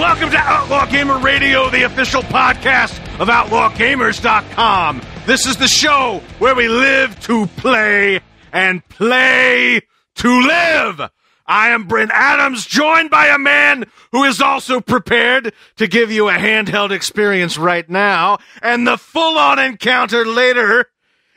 welcome to Outlaw Gamer Radio, the official podcast of OutlawGamers.com. This is the show where we live to play and play to live. I am Brent Adams, joined by a man who is also prepared to give you a handheld experience right now and the full on encounter later.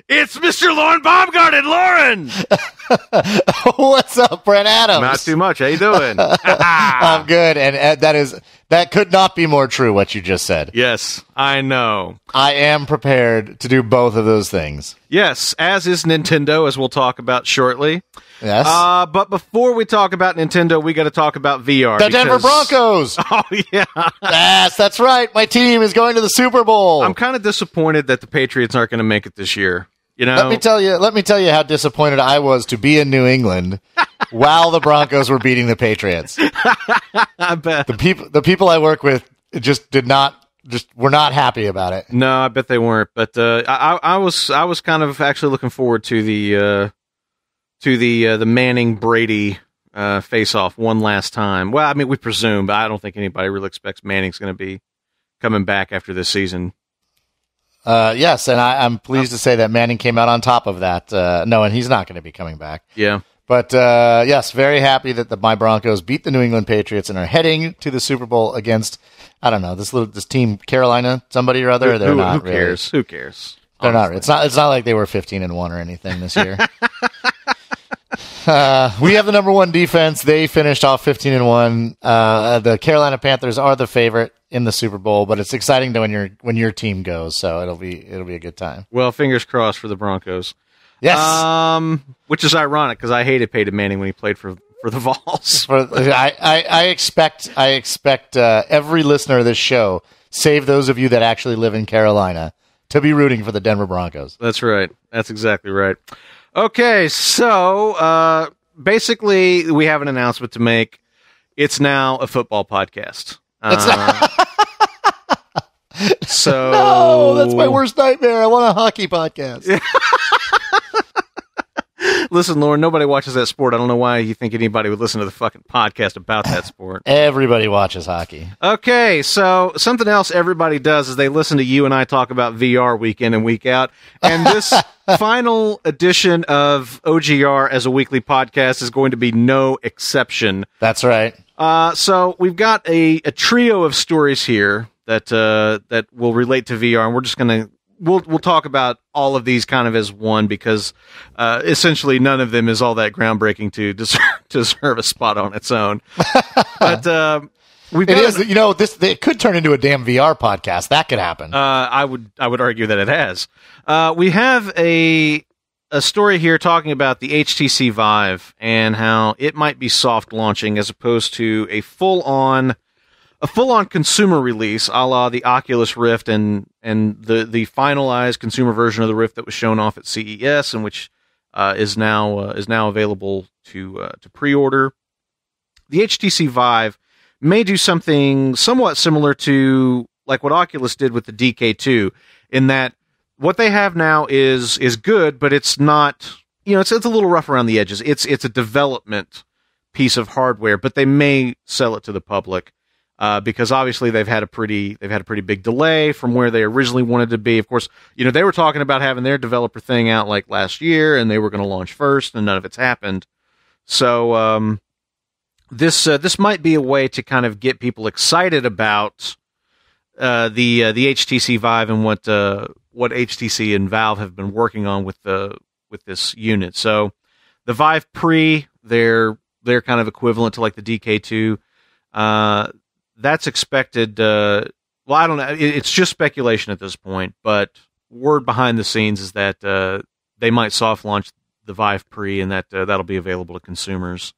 It's Mr. Lorin Baumgarten. Lorin! What's up, Brent Adams? Not too much. How you doing? I'm good, and uh, that is that could not be more true. What you just said. yes, I know. I am prepared to do both of those things. Yes, as is Nintendo, as we'll talk about shortly. Yes. Uh, but before we talk about Nintendo, we got to talk about VR. the Denver Broncos. Oh yeah, yes, that's right. My team is going to the Super Bowl. I'm kind of disappointed that the Patriots aren't going to make it this year. You know, let me tell you. Let me tell you how disappointed I was to be in New England while the Broncos were beating the Patriots. I bet. The people, the people I work with, just did not, just were not happy about it. No, I bet they weren't. But uh, I, I was, I was kind of actually looking forward to the, uh, to the uh, the Manning Brady uh, face off one last time. Well, I mean, we presume, but I don't think anybody really expects Manning's going to be coming back after this season. Uh, yes, and I, I'm pleased to say that Manning came out on top of that. Uh, no, and he's not going to be coming back. Yeah. But uh, yes, very happy that the, my Broncos beat the New England Patriots and are heading to the Super Bowl against I don't know this little this team Carolina somebody or other. They're who, not who really. cares? Who cares? They're not. It's not. It's not like they were 15 and one or anything this year. uh, we have the number one defense. They finished off 15 and one. Uh, the Carolina Panthers are the favorite in the Super Bowl, but it's exciting to when your when your team goes. So it'll be it'll be a good time. Well, fingers crossed for the Broncos. Yes. Um, which is ironic because I hated Peyton Manning when he played for for the Vols. For, I, I, I expect I expect uh, every listener of this show, save those of you that actually live in Carolina, to be rooting for the Denver Broncos. That's right. That's exactly right. Okay, so uh, basically, we have an announcement to make. It's now a football podcast. It's Uh, so Oh, that's my worst nightmare. I want a hockey podcast. Listen, Lorin, nobody watches that sport. I don't know why you think anybody would listen to the fucking podcast about that sport. Everybody watches hockey. Okay, so something else everybody does is they listen to you and I talk about VR week in and week out. And this final edition of OGR as a weekly podcast is going to be no exception. That's right. Uh, so we've got a, a trio of stories here that uh, that will relate to VR, and we're just gonna we'll we'll talk about all of these kind of as one because uh, essentially none of them is all that groundbreaking to deserve, to deserve a spot on its own. but uh, we've It got is, you know, this it could turn into a damn VR podcast. That could happen. Uh, I would I would argue that it has. Uh, we have a a story here talking about the HTC Vive and how it might be soft launching as opposed to a full on a full on consumer release, a la the Oculus Rift and and the the finalized consumer version of the Rift that was shown off at CES and which uh, is now uh, is now available to uh, to pre order. The HTC Vive may do something somewhat similar to like what Oculus did with the DK2 in that what they have now is is good but it's not you know it's it's a little rough around the edges. It's it's a development piece of hardware but they may sell it to the public uh, because obviously they've had a pretty they've had a pretty big delay from where they originally wanted to be. Of course you know they were talking about having their developer thing out like last year and they were going to launch first and none of it's happened. So um this uh, this might be a way to kind of get people excited about uh, the uh, the HTC Vive and what uh, what HTC and Valve have been working on with the with this unit. So the Vive Pre, they're they're kind of equivalent to like the DK2. Uh, that's expected. Uh, well, I don't know. It, it's just speculation at this point, but word behind the scenes is that uh, they might soft launch the Vive Pre, and that uh, that'll be available to consumers.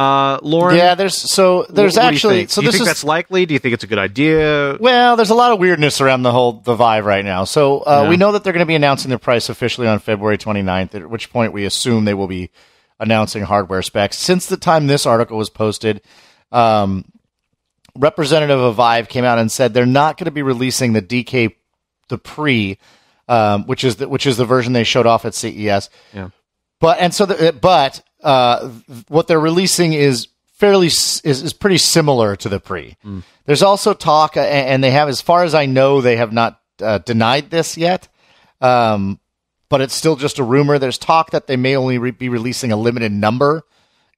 Uh, Lorin, yeah, there's so there's what- what do you actually think? so do you this think is that's likely? Do you think it's a good idea? Well, there's a lot of weirdness around the whole the Vive right now. So uh, Yeah. we know that they're going to be announcing their price officially on February 29th, at which point we assume they will be announcing hardware specs. Since the time this article was posted, um, representative of Vive came out and said they're not going to be releasing the DK the pre, um, which is the, which is the version they showed off at CES. Yeah. But and so the, but uh, what they're releasing is fairly is, is pretty similar to the pre. Mm. There's also talk, and they have, as far as I know, they have not uh, denied this yet. Um, but it's still just a rumor. There's talk that they may only re- be releasing a limited number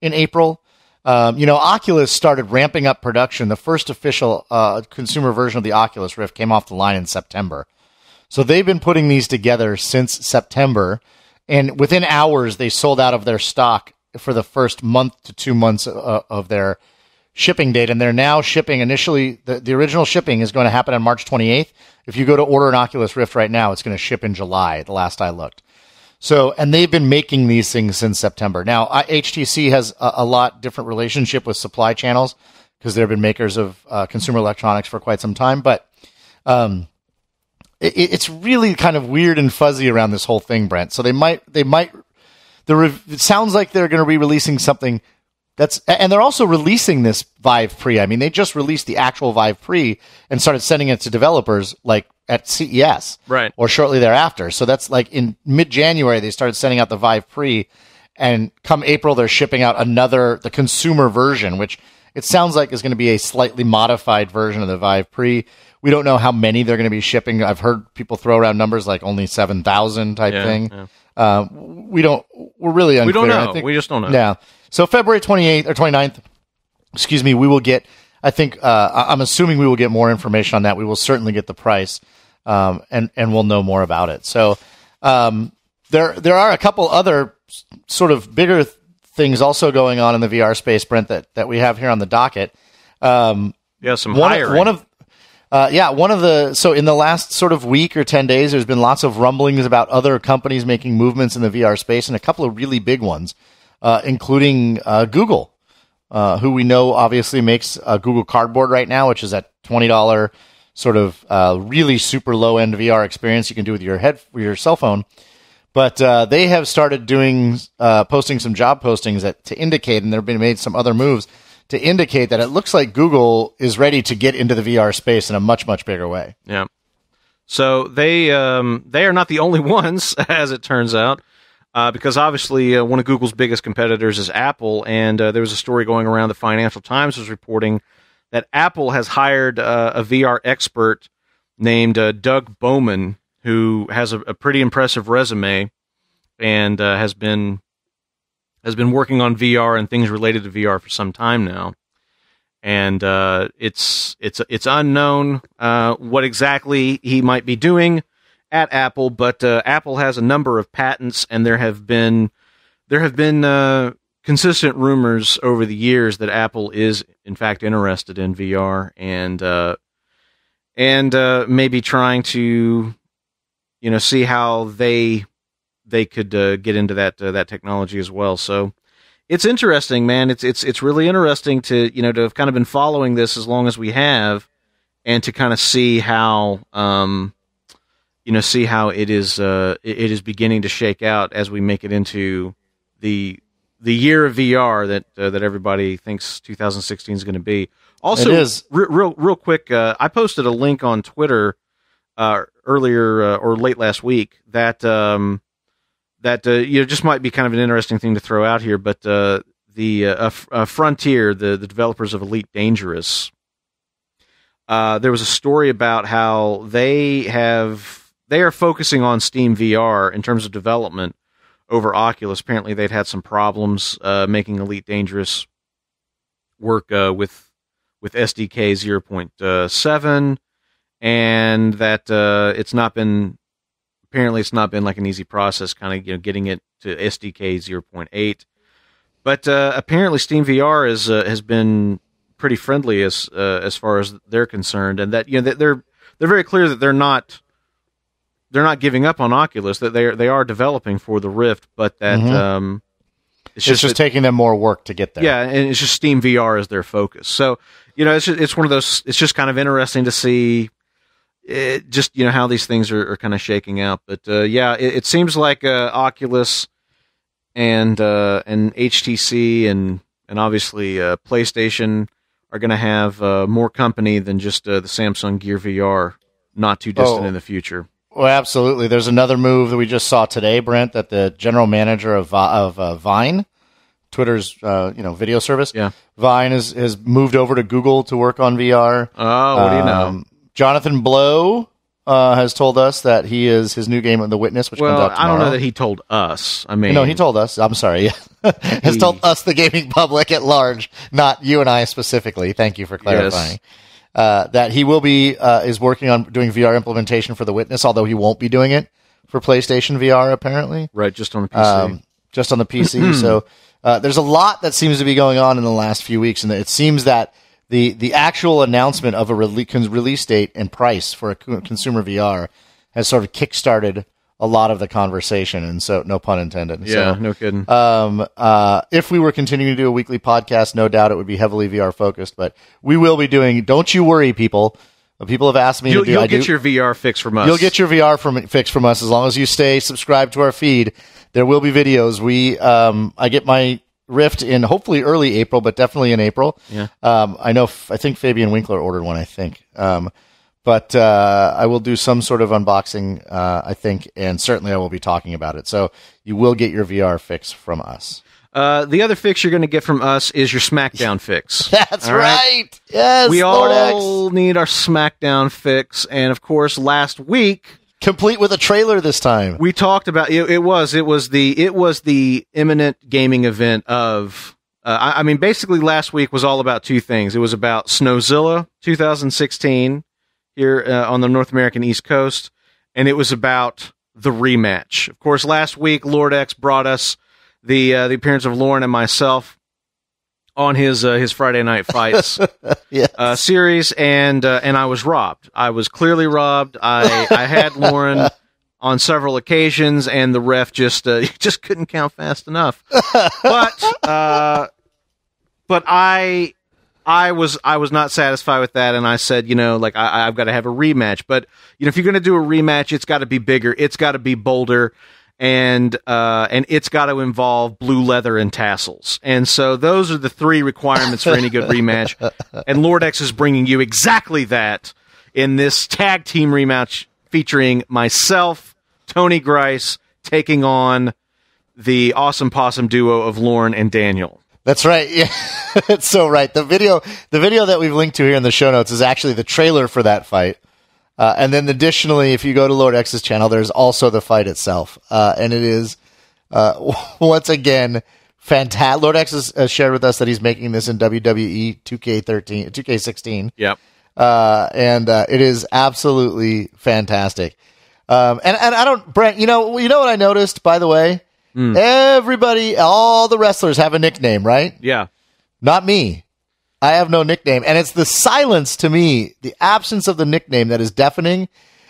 in April. Um, you know, Oculus started ramping up production. The first official uh, consumer version of the Oculus Rift came off the line in September. So they've been putting these together since September. And within hours, they sold out of their stock for the first month to two months uh, of their shipping date. And they're now shipping initially, the, the original shipping is going to happen on March 28th. If you go to order an Oculus Rift right now, it's going to ship in July, the last I looked. So, and they've been making these things since September. Now, HTC has a, a lot different relationship with supply channels because they've been makers of uh, consumer electronics for quite some time. But um, it, it's really kind of weird and fuzzy around this whole thing, Brent. So they might, they might. The re- it sounds like they're going to be releasing something that's and they're also releasing this Vive Pre. I mean, they just released the actual Vive Pre and started sending it to developers like at CES, right, or shortly thereafter. So that's like in mid January they started sending out the Vive Pre, and come April they're shipping out another the consumer version, which it sounds like is going to be a slightly modified version of the Vive Pre. We don't know how many they're going to be shipping. I've heard people throw around numbers like only seven thousand type yeah, thing. Yeah. Uh, we don't. We're really unclear. We don't know. Think, we just don't know. Yeah. So February 28th or 29th, excuse me, we will get. I think uh, I'm assuming we will get more information on that. We will certainly get the price um, and and we'll know more about it. So um, there there are a couple other sort of bigger th- things also going on in the VR space, Brent, that that we have here on the docket. Um, yeah, some one, hiring. one of uh, yeah, one of the so in the last sort of week or ten days, there's been lots of rumblings about other companies making movements in the VR space, and a couple of really big ones, uh, including uh, Google, uh, who we know obviously makes Google Cardboard right now, which is that twenty dollar sort of uh, really super low end VR experience you can do with your head your cell phone. But uh, they have started doing posting some job postings that to indicate, and there have been made some other moves to indicate that it looks like Google is ready to get into the VR space in a much much bigger way. Yeah. So they um, they are not the only ones, as it turns out. Uh, because obviously uh, one of Google's biggest competitors is Apple, and uh, there was a story going around. The Financial Times was reporting that Apple has hired uh, a VR expert named uh, Doug Bowman, who has a, a pretty impressive resume and uh, has been has been working on VR and things related to VR for some time now. And uh, it's it's it's unknown uh, what exactly he might be doing at Apple, but uh, Apple has a number of patents, and there have been there have been consistent rumors over the years that Apple is in fact interested in VR and uh, and uh, maybe trying to you know see how they they could uh, get into that uh, that technology as well. So it's interesting, man. It's it's it's really interesting to you know to have kind of been following this as long as we have, and to kind of see how um, you know see how it is uh, it is beginning to shake out as we make it into the the year of VR that uh, that everybody thinks 2016 is going to be. Also, it is. R- real real quick, uh, I posted a link on Twitter uh, earlier uh, or late last week that um, that uh, you know just might be kind of an interesting thing to throw out here. But uh, the Frontier, the the developers of Elite Dangerous, there was a story about how they have they are focusing on Steam VR in terms of development over Oculus. Apparently, they'd had some problems uh, making Elite Dangerous work uh, with with SDK 0.7, and that uh, it's not been apparently it's not been like an easy process, kind of you know getting it to SDK 0.8. But uh, apparently, Steam VR is uh, has been pretty friendly as uh, as far as they're concerned, and that you know they're they're very clear that they're not they're not giving up on Oculus. That they they are developing for the Rift, but that mm-hmm. um, it's, just, just that, taking them more work to get there. Yeah, and it's just Steam VR is their focus. So you know, it's just, it's one of those. It's just kind of interesting to see. It, just you know how these things are, are kind of shaking out, but uh, yeah, it, it, seems like uh, Oculus and uh, and HTC and and obviously uh, PlayStation are going to have uh, more company than just uh, the Samsung Gear VR, not too distant oh. in the future. Well, absolutely. There's another move that we just saw today, Brent, that the general manager of of uh, Vine Twitter's uh, you know video service. Yeah. Vine has has moved over to Google to work on VR. Oh, what do you know? Um, Jonathan Blow uh, has told us that he is his new game, of The Witness, which well, comes out I don't know that he told us. I mean, No, he told us. I'm sorry. has He- told us, the gaming public at large, not you and I specifically. Thank you for clarifying. Uh, that he will be uh, is working on doing VR implementation for The Witness, although he won't be doing it for PlayStation VR apparently, right, just on the PC. um, just on the PC. so uh, there's a lot that seems to be going on in the last few weeks, and it seems that the the actual announcement of a rele- release date and price for a consumer VR has sort of kickstarted a lot of the conversation, and so no pun intended. yeah, So, no kidding. um, uh, if we were continuing to do a weekly podcast, no doubt it would be heavily VR focused. But we will be doing. Don't you worry, people. People have asked me you'll to do. you'll I get do- your VR fix from us. You'll get your VR from fix from us as long as you stay subscribed to our feed. There will be videos. We um, I get my Rift in hopefully early April, but definitely in April. Yeah. Um, I know. I think Fabian Winkler ordered one. I think. Um, but uh, I will do some sort of unboxing. Uh, I think, and certainly I will be talking about it. So you will get your VR fix from us. Uh, the other fix you're going to get from us is your SmackDown fix. That's All right. Yes. we Lord all X. need our SmackDown fix, and of course, last week complete with a trailer this time. we talked about it, it was it was the it was the imminent gaming event of uh, I, I mean basically last week was all about two things it was about snowzilla 2016 here uh, on the north american east coast and it was about the rematch of course last week lord x brought us the uh, the appearance of lorin and myself on his uh, his friday night fights Yes. uh, series, and uh, and I was robbed. I was clearly robbed. I I had Lorin on several occasions, and the ref just uh, just couldn't count fast enough. But uh, but I I was I was not satisfied with that, and I said, you know, like I, I've got to have a rematch. But you know, if you're going to do a rematch, it's got to be bigger. It's got to be bolder. And uh, and it's got to involve blue leather and tassels, and so those are the three requirements for any good rematch. And Lord X is bringing you exactly that in this tag team rematch featuring myself, Tony Grice, taking on the awesome possum duo of Lorin and Daniel. That's right. Yeah, it's so right. The video, the video that we've linked to here in the show notes is actually the trailer for that fight. Uh, and then additionally, if you go to Lord X's channel, there's also the fight itself. Uh, and it is, uh, once again, fantastic. Lord X has, shared with us that he's making this in WWE 2K13, 2K16. Yep. Uh, and, uh, it is absolutely fantastic. Um, and, and I don't, Brent, you know, you know what I noticed, by the way? Everybody, all the wrestlers have a nickname, right? Yeah. Not me. I have no nickname. And it's the silence to me, the absence of the nickname that is deafening.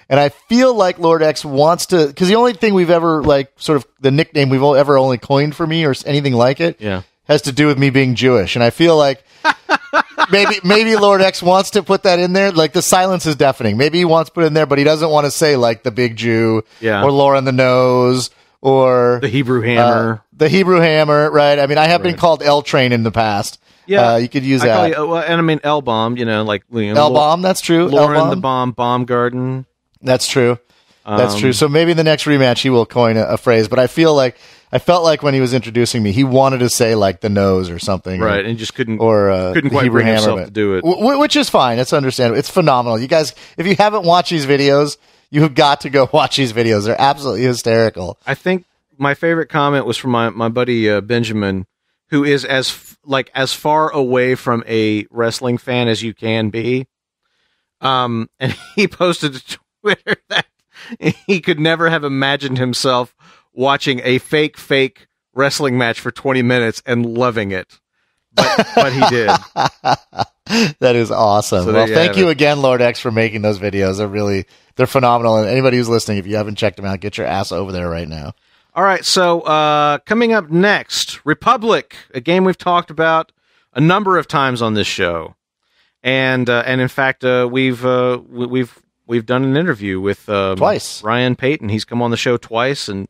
And I feel like Lord X wants to, because the only thing we've ever, like, sort of the nickname we've ever only coined for me or anything like it Yeah. has to do with me being Jewish. And I feel like maybe, maybe Lord X wants to put that in there. Like, the silence is deafening. Maybe he wants to put it in there, but he doesn't want to say, like, the big Jew Yeah. or Lorin the Nose or The Hebrew Hammer. uh, the Hebrew Hammer, right? I mean, I have been called L Train in the past. Yeah. uh, you could use I that. you- uh, well, and I mean L bomb. You know, like you know, L bomb. that's true. Lorin L-bomb. the bomb, bomb garden. That's true. That's Um, true. So maybe in the next rematch he will coin a, a phrase. But I feel like I felt like when he was introducing me, he wanted to say like the nose or something, Right, and just couldn't Or, uh, couldn't quite bring himself but- to do it. Wh- which is fine. It's understandable. It's phenomenal. You guys, if you haven't watched these videos, you have got to go watch these videos. They're absolutely hysterical. I think my favorite comment was from my my buddy uh, Benjamin, who is as like as far away from a wrestling fan as you can be. Um, and he posted to Twitter that he could never have imagined himself watching a fake fake wrestling match for 20 minutes and loving it. But, but he did. that is awesome. So well, you thank you it. again, Lord X, for making those videos. They're really they're phenomenal. And anybody who's listening, if you haven't checked them out, get your ass over there right now. All right, so uh, coming up next, Republic, a game we've talked about a number of times on this show, and uh, and in fact, uh, we've uh, we- we've we've done an interview with um, Twice. Ryan Payton. He's come on the show twice and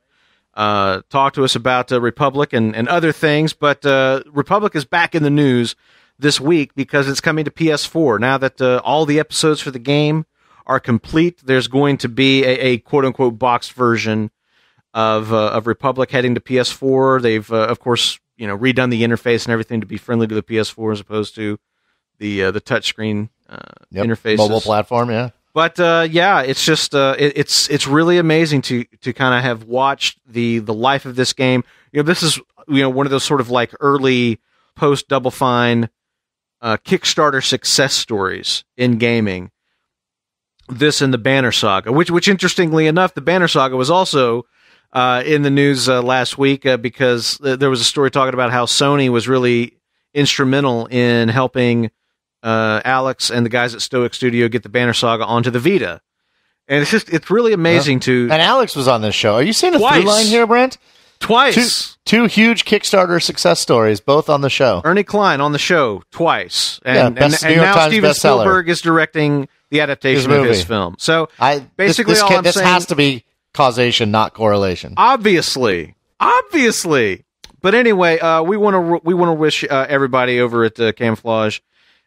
uh, talked to us about uh, Republic and, and other things. But uh, Republic is back in the news this week because it's coming to PS4 now that uh, all the episodes for the game are complete. There's going to be a, a quote unquote boxed version of uh, of Republic heading to PS4. They've uh, of course you know redone the interface and everything to be friendly to the PS4 as opposed to the uh, the touchscreen uh, Yep. interfaces. Mobile platform, yeah. But uh, yeah, it's just uh, it, it's it's really amazing to to kind of have watched the the life of this game. You know, this is you know one of those sort of like early post Double Fine uh, Kickstarter success stories in gaming. This and the Banner Saga, which which interestingly enough, the Banner Saga was also uh, in the news uh, last week uh, because th- there was a story talking about how Sony was really instrumental in helping uh, Alex and the guys at Stoic Studio get the Banner Saga onto the Vita. And it's just it's really amazing to And Alex was on this show. Are you seeing a Twice. through line here, Brent? twice Two huge Kickstarter success stories, both on the show. Ernie Cline on the show twice, Yeah, and best and, and now Times Steven bestseller. Spielberg is directing the adaptation His of his film. So I Basically, this, all ca- I'm this saying- has to be causation, not correlation. obviously, obviously. But anyway, uh, we want to we want to wish uh, everybody over at uh, Camouflaj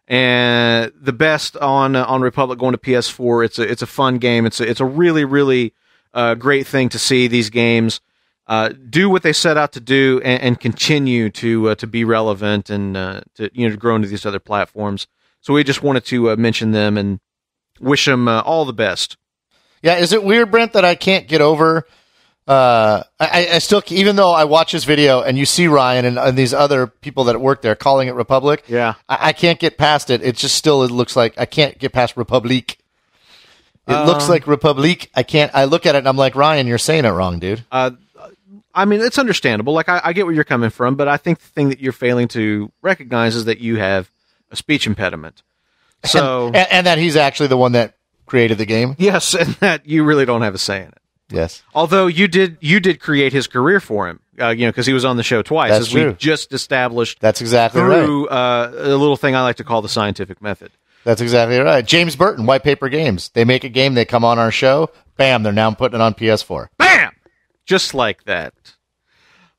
and the best on uh, on Republic going to PS4. It's a it's a fun game. It's a, it's a really really uh, great thing to see these games uh, do what they set out to do and, and continue to to be relevant and to you know to grow into these other platforms. So we just wanted to mention them and wish them all the best. Yeah, is it weird, Brent, that I can't get over? Uh, I, I still, even though I watch this video and you see Ryan and, and these other people that work there calling it Republic, Yeah. I, I can't get past it. It just still it looks like I can't get past Republique. It looks Um, like Republique. I can't. I look at it and I'm like, Ryan, you're saying it wrong, dude. Uh, I mean, it's understandable. Like, I, I get where you're coming from, but I think the thing that you're failing to recognize is that you have a speech impediment. So, and, and that he's actually the one that created the game. yes, and that you really don't have a say in it. Yes. Although you did, you did create his career for him. Uh, you know, because he was on the show twice, That's as we true. just established That's exactly right. through uh, a little thing I like to call the scientific method. That's exactly right. James Burton, White Paper Games. They make a game, they come on our show, bam, they're now putting it on PS4. Bam! Just like that.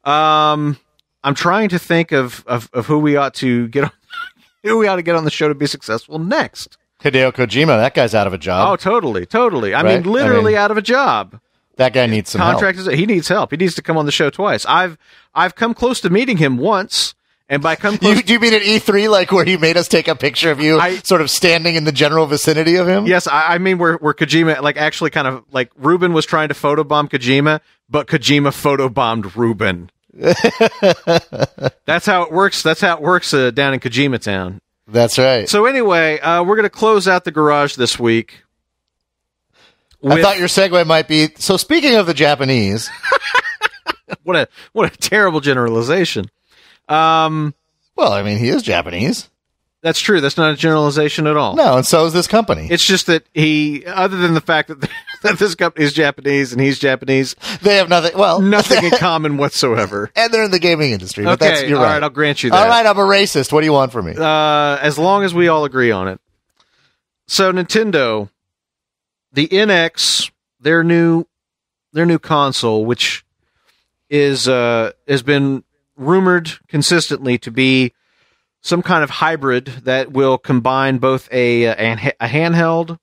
Um, I'm trying to think of, of, of who we ought to get on, who we ought to get on the show to be successful next. Hideo Kojima, that guy's out of a job. Oh, totally, totally. I Right? mean, literally I mean, out of a job. that guy needs some Contract is he needs help. He needs to come on the show twice. I've I've come close to meeting him once, and by come close, You, do you mean at E3, like where he made us take a picture of you I- sort of standing in the general vicinity of him? yes, I, I mean where where Kojima like actually kind of like Ruben was trying to photobomb Kojima, but Kojima photobombed Ruben. That's how it works. That's how it works uh, down in Kojima Town. That's right. So anyway, uh, we're gonna close out the garage this week. I thought your segue might be so speaking of the Japanese, what a what a terrible generalization. Um, well, I mean, he is Japanese. That's true. That's not a generalization at all. No, and so is this company. It's just that he, other than the fact that that this company is Japanese and he's Japanese, they have nothing, well, nothing in common whatsoever. and they're in the gaming industry. But that's, Okay, you're all right. right, I'll grant you that. All right, I'm a racist. What do you want from me? uh, as long as we all agree on it. So Nintendo, the NX, their new their new console, which is uh, has been rumored consistently to be some kind of hybrid that will combine both a a, a handheld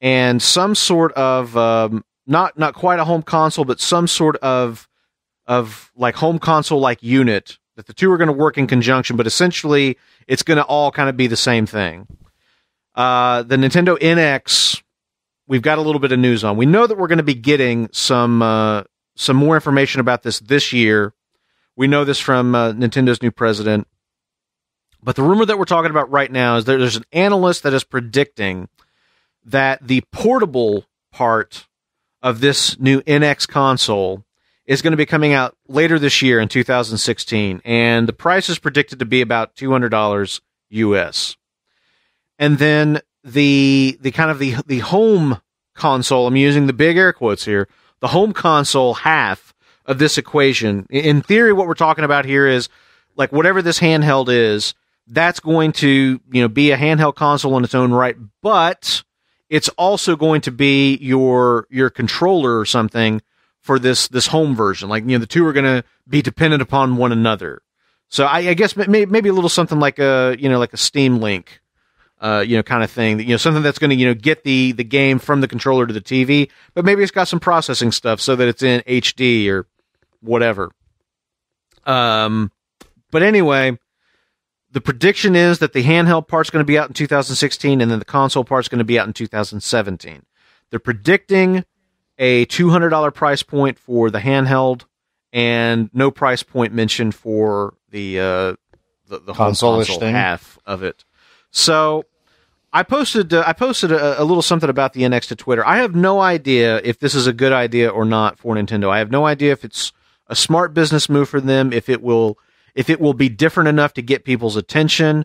and some sort of um, not not quite a home console, but some sort of of like home console like unit that the two are going to work in conjunction, but essentially it's going to all kind of be the same thing. Uh, the Nintendo NX, we've got a little bit of news on. We know that we're going to be getting some uh, some more information about this this year. We know this from uh, Nintendo's new president. But the rumor that we're talking about right now is there, there's an analyst that is predicting that the portable part of this new NX console is going to be coming out later this year in 2016, and the price is predicted to be about $200 US. And then the the kind of the the home console, I'm using the big air quotes here, the home console half of this equation. In theory, what we're talking about here is like whatever this handheld is, that's going to you know be a handheld console in its own right, but it's also going to be your your controller or something for this this home version. Like you know, the two are going to be dependent upon one another. So I, I guess may, maybe a little something like a you know like a Steam Link, uh, you know, kind of thing. You know, something that's going to you know get the the game from the controller to the TV, but maybe it's got some processing stuff so that it's in HD or whatever. Um, But anyway, the prediction is that the handheld part's going to be out in 2016 and then the console part's going to be out in 2017. They're predicting a $200 price point for the handheld and no price point mentioned for the uh, the, the whole console thing? half of it. So I posted uh, I posted a, a little something about the NX to Twitter. I have no idea if this is a good idea or not for Nintendo. I have no idea if it's a smart business move for them, if it will if it will be different enough to get people's attention,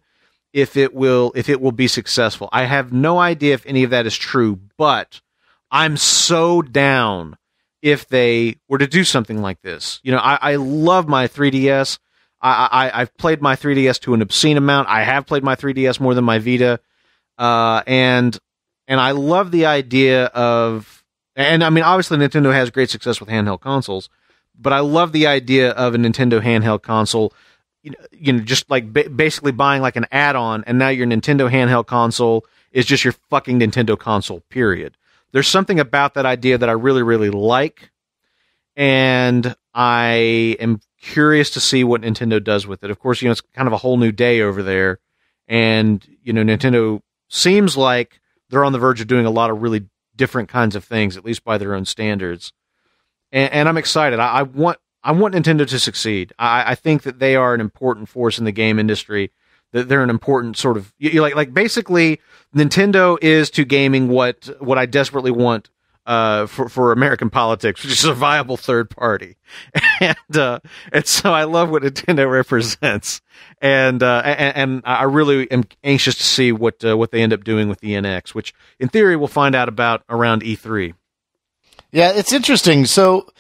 if it will if it will be successful. I have no idea if any of that is true, but I'm so down if they were to do something like this. You know, I, I love my 3DS. I, I I've played my 3DS to an obscene amount. I have played my 3DS more than my Vita, uh, and and I love the idea of. And I mean, obviously, Nintendo has great success with handheld consoles, but I love the idea of a Nintendo handheld console. You know, you know just like ba- basically buying like an add-on, and now your Nintendo handheld console is just your fucking Nintendo console. Period. There's something about that idea that I really, really like, and I am curious to see what Nintendo does with it. Of course, you know it's kind of a whole new day over there, and you know Nintendo seems like they're on the verge of doing a lot of really different kinds of things, at least by their own standards. And, and I'm excited. I, I want I want Nintendo to succeed. I, I think that they are an important force in the game industry. That they're an important sort of you, like like basically Nintendo is to gaming what what I desperately want uh, for for American politics, which is a viable third party, and uh, and so I love what Nintendo represents, and uh, and, and I really am anxious to see what uh, what they end up doing with the NX, which in theory we'll find out about around E E3. Yeah, it's interesting. So,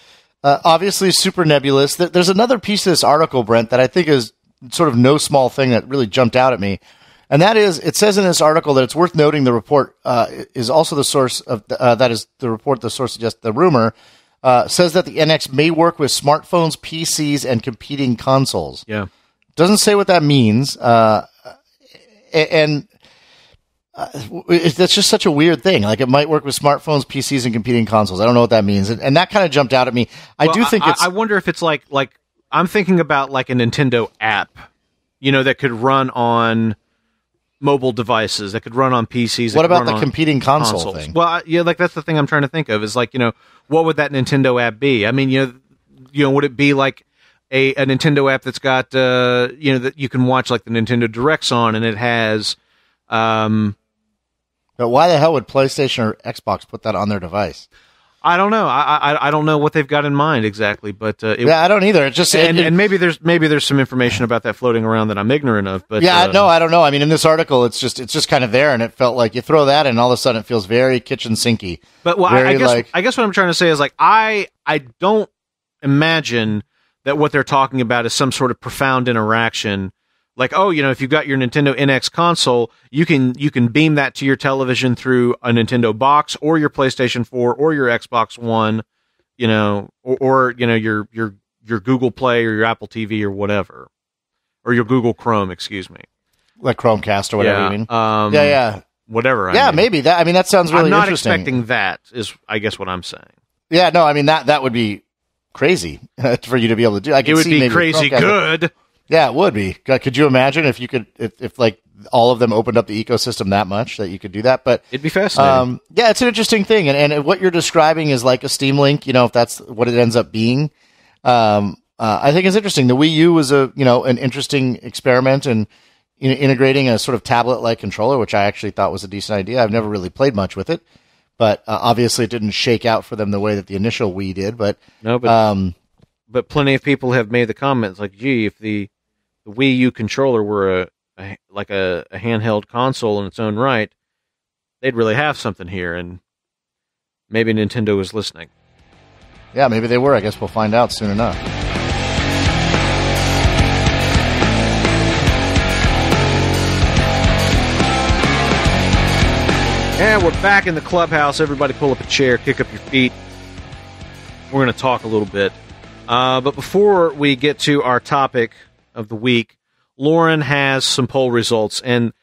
uh, obviously, super nebulous. There's another piece of this article, Brent, that I think is sort of no small thing that really jumped out at me. And that is, it says in this article that it's worth noting the report uh, is also the source of, uh, that is the report, the source suggests the rumor, uh, says that the NX may work with smartphones, PCs, and competing consoles. Yeah, Doesn't say what that means. Uh, and uh, it- that's just such a weird thing. Like it might work with smartphones, PCs, and competing consoles. I don't know what that means, and, and that kind of jumped out at me. I Well, do think I, it's I wonder if it's like like I'm thinking about like a Nintendo app, you know, that could run on mobile devices, that could run on PCs. what about the competing console consoles. thing? Well, I- yeah, like that's the thing I'm trying to think of is like you know what would that Nintendo app be? I mean, you know, you know, would it be like a, a Nintendo app that's got uh, you know that you can watch like the Nintendo Directs on, and it has um, But why the hell would PlayStation or Xbox put that on their device? I don't know, I, I I don't know what they've got in mind exactly, but uh, it, Yeah, I don't either. It just and, it- and maybe there's maybe there's some information about that floating around that I'm ignorant of. But yeah, uh, no, I don't know. I mean, in this article, it's just it's just kind of there, and it felt like you throw that, and all of a sudden, it feels very kitchen sinky. But well, I, I guess like- I guess what I'm trying to say is like I I don't imagine that what they're talking about is some sort of profound interaction. Like, oh, you know, if you've got your Nintendo NX console, you can you can beam that to your television through a Nintendo box or your PlayStation 4 or your Xbox One, you know, or, or you know your your your Google Play or your Apple TV or whatever, or your Google Chrome, excuse me. like Chromecast or whatever yeah, you mean. Um, yeah, yeah, whatever. I yeah. mean. Maybe that. I mean, that sounds really I'm not expecting that. Is I guess what I'm saying. Yeah, no, I mean that that would be crazy for you to be able to do. I It would be crazy good. Yeah, it would be. Could you imagine if you could, if, if like all of them opened up the ecosystem that much that you could do that? But It'd be fascinating. um, yeah, it's an interesting thing, and, and what you're describing is like a Steam Link. You know, if that's what it ends up being, um, uh, I think it's interesting. The Wii U was a you know an interesting experiment and you know, integrating a sort of tablet-like controller, which I actually thought was a decent idea. I've never really played much with it, but uh, obviously it didn't shake out for them the way that the initial Wii did. But no, but um, but plenty of people have made the comments like, "Gee, if the the Wii U controller were a, a like a, a handheld console in its own right, they'd really have something here." And maybe Nintendo was listening. yeah, maybe they were. I guess we'll find out soon enough. And we're back in the clubhouse. Everybody, pull up a chair, kick up your feet. We're going to talk a little bit. Uh, but before we get to our topic of the week, Lorin has some poll results. And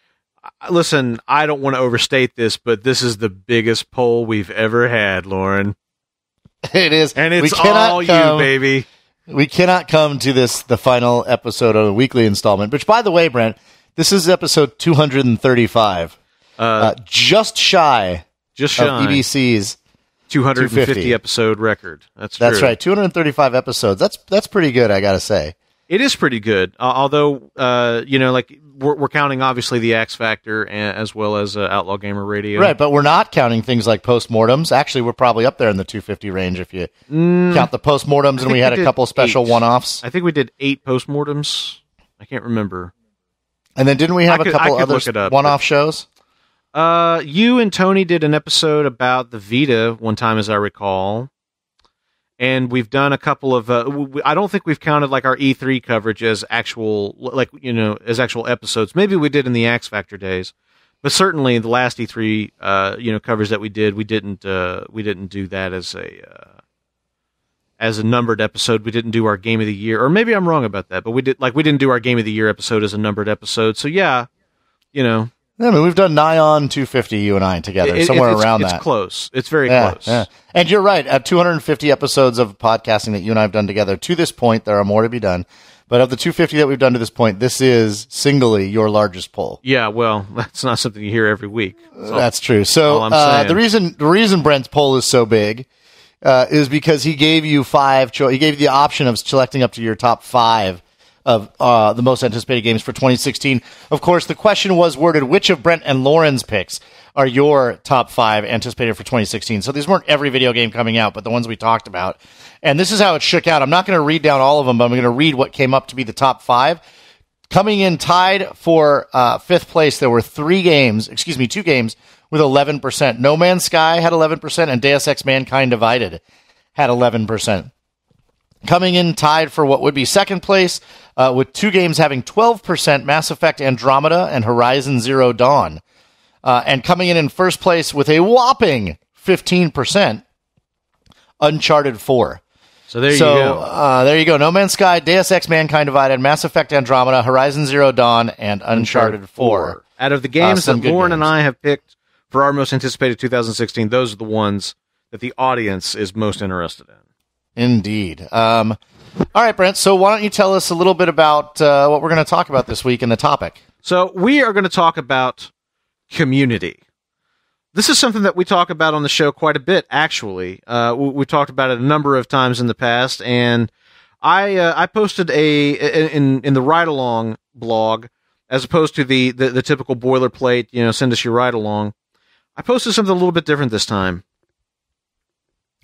uh, listen, I don't want to overstate this, but this is the biggest poll we've ever had, Lorin. It is, And it's all you, baby. we cannot come to this the final episode of the weekly installment. Which, by the way, Brent, this is episode 235, Uh, uh, just shy just of shy. EBC's. 250 250 episode record. That's That's true. right, 235 episodes. That's that's pretty good, I gotta say. It is pretty good. Uh, although, uh, you know, like we're, we're counting obviously the X Factor and, as well as uh, Outlaw Gamer Radio. Right, but we're not counting things like postmortems. Actually, we're probably up there in the 250 range if you count the postmortems, and think we had we a couple special eight. one-offs. I think we did eight postmortems. I can't remember. And then didn't we have I could- a couple other up, one-off shows? Uh, you and Tony did an episode about the Vita one time, as I recall. And we've done a couple of. Uh, w- w- I don't think we've counted like our E3 coverage as actual, like you know, as actual episodes. Maybe we did in the X Factor days, but certainly the last E3, uh, you know, covers that we did, we didn't, uh, we didn't do that as a, uh, as a numbered episode. We didn't do our Game of the Year, or maybe I'm wrong about that, but we did, like, we didn't do our Game of the Year episode as a numbered episode. So yeah, you know, I mean, we've done nigh on 250, you and I together, it- somewhere it's, around it's that. It's close. It's very Yeah, close. yeah. And you're right. At 250 episodes of podcasting that you and I have done together, to this point, there are more to be done. But of the 250 that we've done to this point, this is singly your largest poll. Yeah, well, that's not something you hear every week. So- That's true. So uh, the reason the reason Brent's poll is so big uh, is because he gave you five. Cho- he gave you the option of selecting up to your top five of uh, the most anticipated games for 2016. Of course, the question was worded: Which of Brent and Lorin's picks are your top five anticipated for 2016? So these weren't every video game coming out, but the ones we talked about. And this is how it shook out. I'm not going to read down all of them, but I'm going to read what came up to be the top five. Coming in tied for uh, fifth place, there were three games, excuse me, two games with 11%. No Man's Sky had 11%, and Deus Ex Mankind Divided had 11%. Coming in tied for what would be second place, uh, with two games having 12%, Mass Effect Andromeda and Horizon Zero Dawn. Uh, and coming in in first place with a whopping 15%, Uncharted 4 so there so you go. Uh, there you go. No Man's Sky, Deus Ex: Mankind Divided, Mass Effect: Andromeda, Horizon Zero Dawn, and Uncharted, Four. Out of the games some that Lorin and. I have picked for our most anticipated 2016, those are the ones that the audience is most interested in. Indeed. Um, all right, Brent. So why don't you tell us a little bit about uh, what we're going to talk about this week and the topic? So we are going to talk about community. This is something that we talk about on the show quite a bit. Actually, uh, we, we talked about it a number of times in the past, and I uh, I posted a in in the ride along blog as opposed to the, the the typical boilerplate. You know, send us your ride along. I posted something a little bit different this time,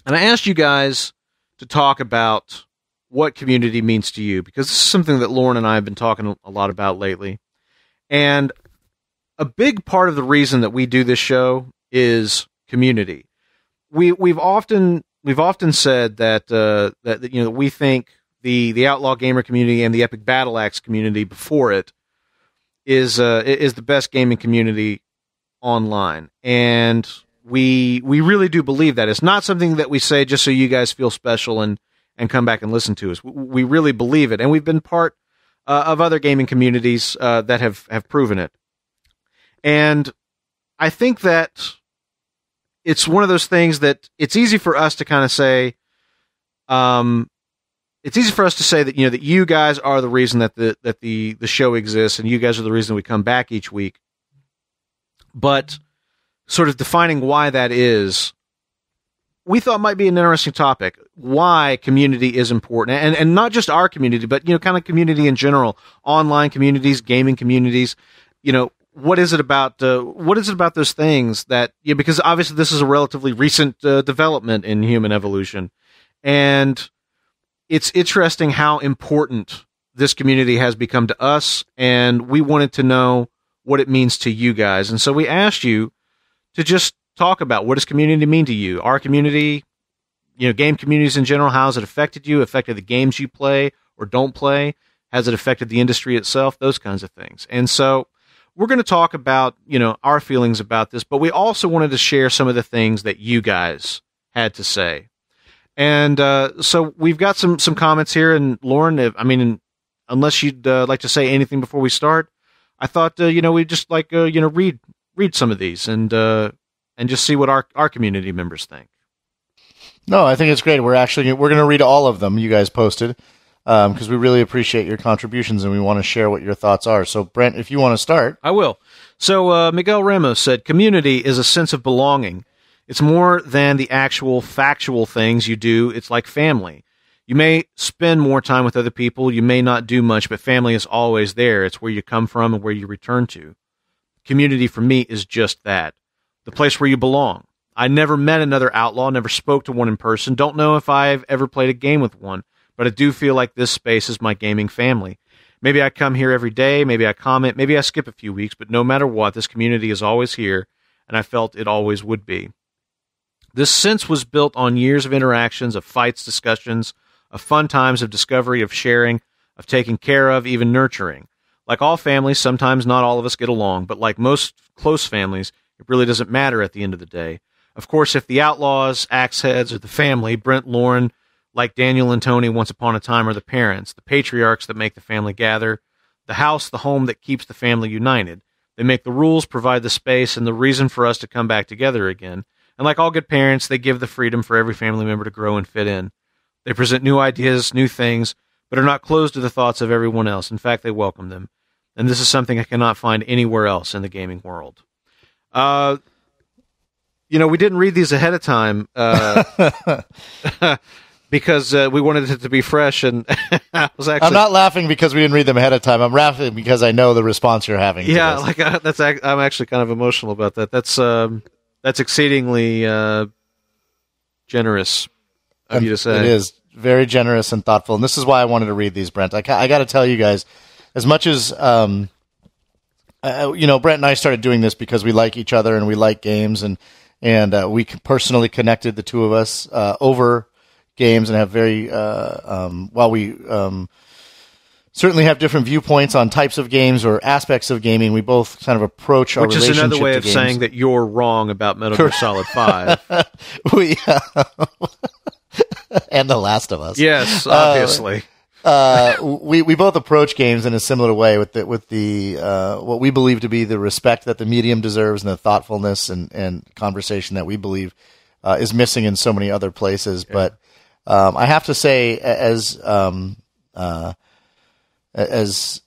and I asked you guys to talk about what community means to you because this is something that Lorin and I have been talking a lot about lately. And a big part of the reason that we do this show is community. We we've often we've often said that uh, that you know we think the the outlaw gamer community and the epic battle axe community before it is uh, is the best gaming community online, and we we really do believe that. It's not something that we say just so you guys feel special and and come back and listen to us. We, really believe it, and we've been part uh, of other gaming communities uh, that have have proven it. And I think that it's one of those things that it's easy for us to kind of say, um, it's easy for us to say that you know that you guys are the reason that the that the the show exists, and you guys are the reason we come back each week. But sort of defining why that is, we thought might be an interesting topic. Why community is important, and and not just our community, but you know, kind of community in general, online communities, gaming communities. You know, what is it about? Uh, what is it about those things that? Yeah, because obviously this is a relatively recent uh, development in human evolution, and it's interesting how important this community has become to us, and we wanted to know what it means to you guys, and so we asked you to just talk about what does community mean to you, our community, you know, game communities in general. How has it affected you? Affected the games you play or don't play? Has it affected the industry itself? Those kinds of things, and so we're going to talk about you know our feelings about this, but we also wanted to share some of the things that you guys had to say. And uh, so we've got some some comments here. And Lorin, if, I mean, unless you'd uh, like to say anything before we start, I thought uh, you know we'd just like uh, you know read read some of these and uh, and just see what our our community members think. No, I think it's great. We're actually we're going to read all of them you guys posted. because we really appreciate your contributions and we want to share what your thoughts are. So, Brent, if you want to start, I will. So, uh, Miguel Ramos said, "Community is a sense of belonging. It's more than the actual factual things you do. It's like family." You may spend more time with other people. You may not do much, but family is always there. It's where you come from and where you return to. Community for me is just that the place where you belong. I never met another outlaw, never spoke to one in person, don't know if I've ever played a game with one, but I do feel like this space is my gaming family. Maybe I come here every day, maybe I comment, maybe I skip a few weeks, but no matter what, this community is always here, and I felt it always would be. This sense was built on years of interactions, of fights, discussions, of fun times, of discovery, of sharing, of taking care of, even nurturing. Like all families, sometimes not all of us get along, but like most close families, it really doesn't matter at the end of the day. Of course, if the outlaws, axe heads, or the family, Brent, Lorin, like Daniel and Tony once upon a time, are the parents, the patriarchs that make the family gather, the house, the home that keeps the family united. They make the rules, provide the space, and the reason for us to come back together again. And like all good parents, they give the freedom for every family member to grow and fit in. They present new ideas, new things, but are not closed to the thoughts of everyone else. In fact, they welcome them. And this is something I cannot find anywhere else in the gaming world. Uh, you know, we didn't read these ahead of time uh, because uh, we wanted it to be fresh. And I was actually. I'm not laughing because we didn't read them ahead of time. I'm laughing because I know the response you're having. Yeah, like uh, that's. I'm actually kind of emotional about that. That's um, that's exceedingly uh, generous of you to say. It is very generous and thoughtful, and this is why I wanted to read these, Brent. I, I got to tell you guys, as much as um, uh, you know, Brent and I started doing this because we like each other and we like games, and and uh, we personally connected the two of us uh, over games and have very uh, um, while we. Um, certainly have different viewpoints on types of games or aspects of gaming. We both kind of approach our which is another way of games. saying that you're wrong about Metal Gear Solid Five. we and The Last of Us. Yes, obviously. Uh, uh, we we both approach games in a similar way with the with the uh, what we believe to be the respect that the medium deserves and the thoughtfulness and, and conversation that we believe uh, is missing in so many other places. Yeah. But um, I have to say, as um, uh, as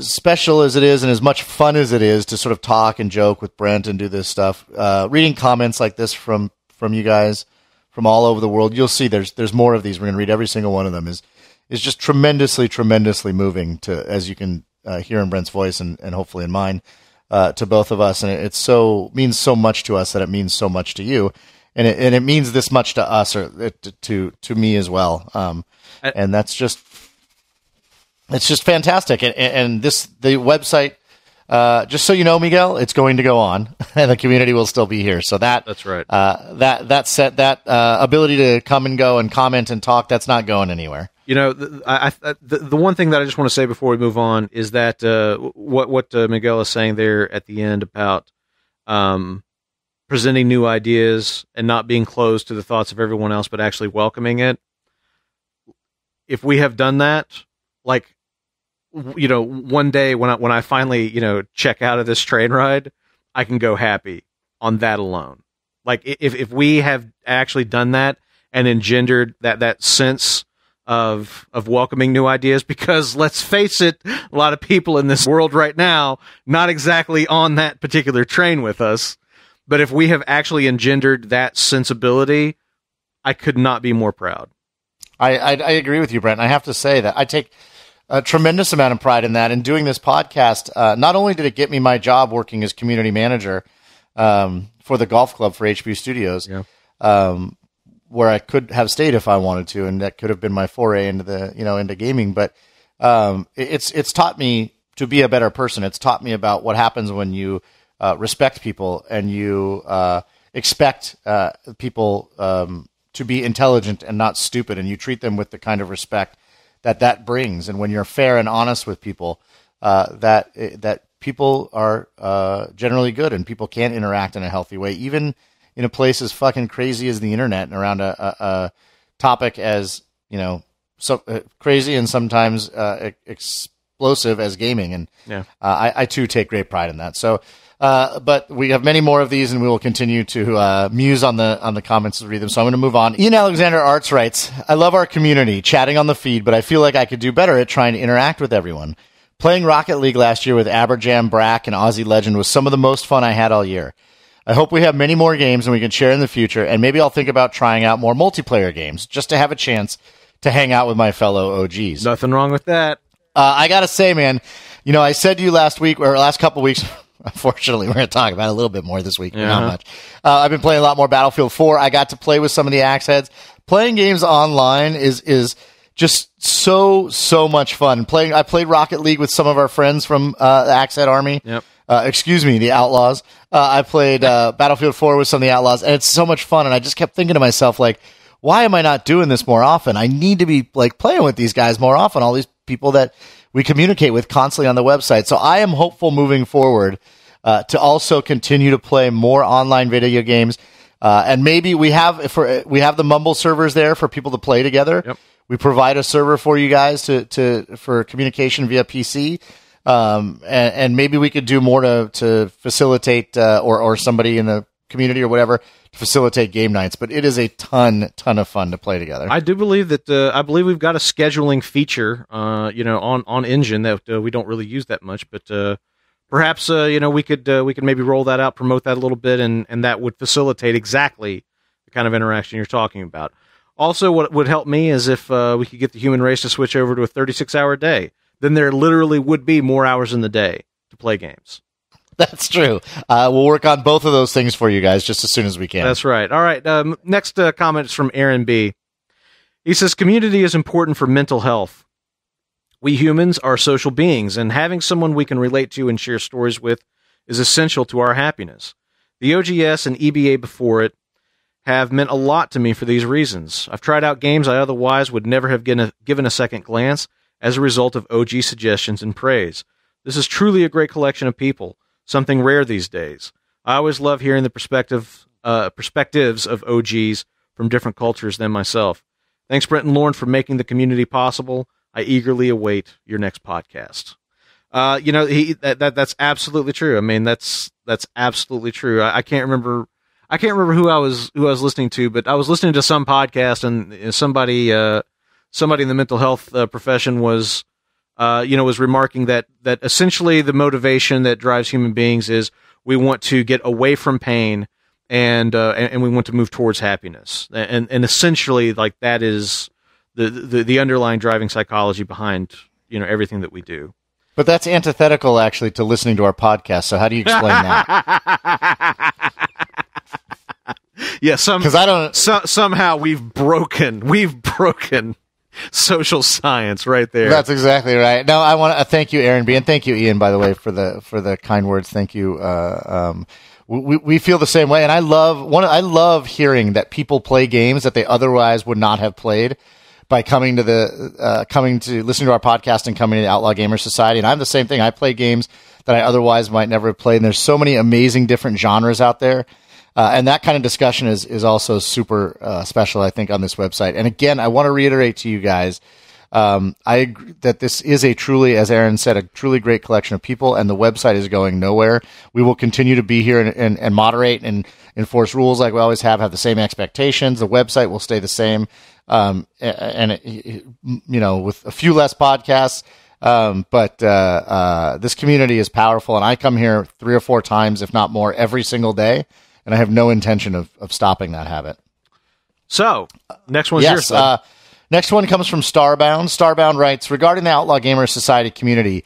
special as it is and as much fun as it is to sort of talk and joke with Brent and do this stuff, uh, reading comments like this from from you guys from all over the world. You'll see there's there's more of these. We're going to read every single one of them. is is just tremendously tremendously moving to as you can uh, hear in Brent's voice and, and hopefully in mine uh, to both of us. And it, so means so much to us that it means so much to you. And it, and it means this much to us or to to, to me as well. Um, and that's just it's just fantastic. And, and this the website uh, just so you know, Miguel, it's going to go on, and the community will still be here. So that that's right. Uh, that that set that uh, ability to come and go and comment and talk that's not going anywhere. You know, the, I, I, the, the one thing that I just want to say before we move on is that uh, what what uh, Miguel is saying there at the end about um, presenting new ideas and not being closed to the thoughts of everyone else, but actually welcoming it. If we have done that, like you know, one day when I when I finally you know check out of this train ride, I can go happy on that alone. Like if if we have actually done that and engendered that that sense of of welcoming new ideas, because let's face it, a lot of people in this world right now not exactly on that particular train with us. But if we have actually engendered that sensibility, I could not be more proud. I, I, I agree with you, Brent. I have to say that I take a tremendous amount of pride in that. And doing this podcast, uh, not only did it get me my job working as community manager um, for the golf club for HB Studios, yeah. um, where I could have stayed if I wanted to, and that could have been my foray into the you know into gaming. But um, it's it's taught me to be a better person. It's taught me about what happens when you uh, respect people and you uh, expect uh, people um, to be intelligent and not stupid, and you treat them with the kind of respect that that brings. And when you're fair and honest with people, uh, that that people are uh, generally good and people can interact in a healthy way, even in a place as fucking crazy as the internet and around a, a, a topic as you know so uh, crazy and sometimes uh, explosive as gaming, and Yeah. uh, I, I too take great pride in that. So, uh, but we have many more of these, and we will continue to uh, muse on the on the comments and read them. So I'm going to move on. Ian Alexander Arts writes, "I love our community, chatting on the feed, but I feel like I could do better at trying to interact with everyone. Playing Rocket League last year with Aberjam, Brack, and Aussie Legend was some of the most fun I had all year." I hope we have many more games and we can share in the future, and maybe I'll think about trying out more multiplayer games just to have a chance to hang out with my fellow OGs. Nothing wrong with that. Uh, I gotta say, man, you know, I said to you last week or last couple weeks. Unfortunately, we're going to talk about it a little bit more this week, but not much. Uh, I've been playing a lot more Battlefield 4. I got to play with some of the axe heads. Playing games online is is just so so much fun. Playing, I played Rocket League with some of our friends from uh, the Axe Head Army. Yep. Uh, excuse me, the Outlaws. Uh, I played uh, Battlefield 4 with some of the Outlaws, and it's so much fun. And I just kept thinking to myself, like, why am I not doing this more often? I need to be like playing with these guys more often. All these people that we communicate with constantly on the website. So I am hopeful moving forward uh, to also continue to play more online video games. Uh, and maybe we have for we have the Mumble servers there for people to play together. Yep. We provide a server for you guys to, to for communication via PC. Um, and, and maybe we could do more to, to facilitate, uh, or, or somebody in the community or whatever to facilitate game nights. But it is a ton, ton of fun to play together. I do believe that uh, I believe we've got a scheduling feature, uh, you know, on on Engine that uh, we don't really use that much, but uh, perhaps uh, you know we could uh, we could maybe roll that out, promote that a little bit, and and that would facilitate exactly the kind of interaction you're talking about. Also, what would help me is if we could get the human race to switch over to a 36 hour day. Then there literally would be more hours in the day to play games. That's true. Uh, we'll work on both of those things for you guys just as soon as we can. That's right. All right. Um, next uh, comment is from Aaron B. He says community is important for mental health. We humans are social beings, and having someone we can relate to and share stories with is essential to our happiness. The OGS and EBA before it have meant a lot to me for these reasons. I've tried out games I otherwise would never have given a, given a second glance as a result of OG suggestions and praise. This is truly a great collection of people, something rare these days. I always love hearing the perspective uh, perspectives of OGs from different cultures than myself. Thanks, Brent and Lorin, for making the community possible. I eagerly await your next podcast. Uh, you know, he that, that that's absolutely true. I mean, that's that's absolutely true. I, I can't remember. I can't remember who I was who I was listening to, but I was listening to some podcast and somebody uh, somebody in the mental health uh, profession was uh, you know was remarking that that essentially the motivation that drives human beings is we want to get away from pain and uh, and, and we want to move towards happiness and and essentially like that is the, the the underlying driving psychology behind you know everything that we do. But that's antithetical, actually, to listening to our podcast. So how do you explain that? yeah, some Because I don't. so, somehow we've broken we've broken social science right there. That's exactly right. Now I want to thank you, Aaron B, and thank you, Ian, by the way, for the for the kind words. Thank you. Uh, um, we, we feel the same way, and I love one. I love hearing that people play games that they otherwise would not have played by coming to the uh, coming to listening to our podcast and coming to the Outlaw Gamer Society. And I'm the same thing. I play games that I otherwise might never have played. And there's so many amazing different genres out there. Uh, and that kind of discussion is is also super uh, special, I think, on this website. And again, I want to reiterate to you guys, um, I agree that this is a truly, as Aaron said, a truly great collection of people, and the website is going nowhere. We will continue to be here and, and, and moderate and enforce rules like we always have, have the same expectations. The website will stay the same, um, and it, you know, with a few less podcasts. Um, but uh, uh, this community is powerful, and I come here three or four times, if not more, every single day, and I have no intention of, of stopping that habit. so next one's Yes. yours. Uh, next one comes from Starbound. Starbound writes regarding the Outlaw Gamer Society community,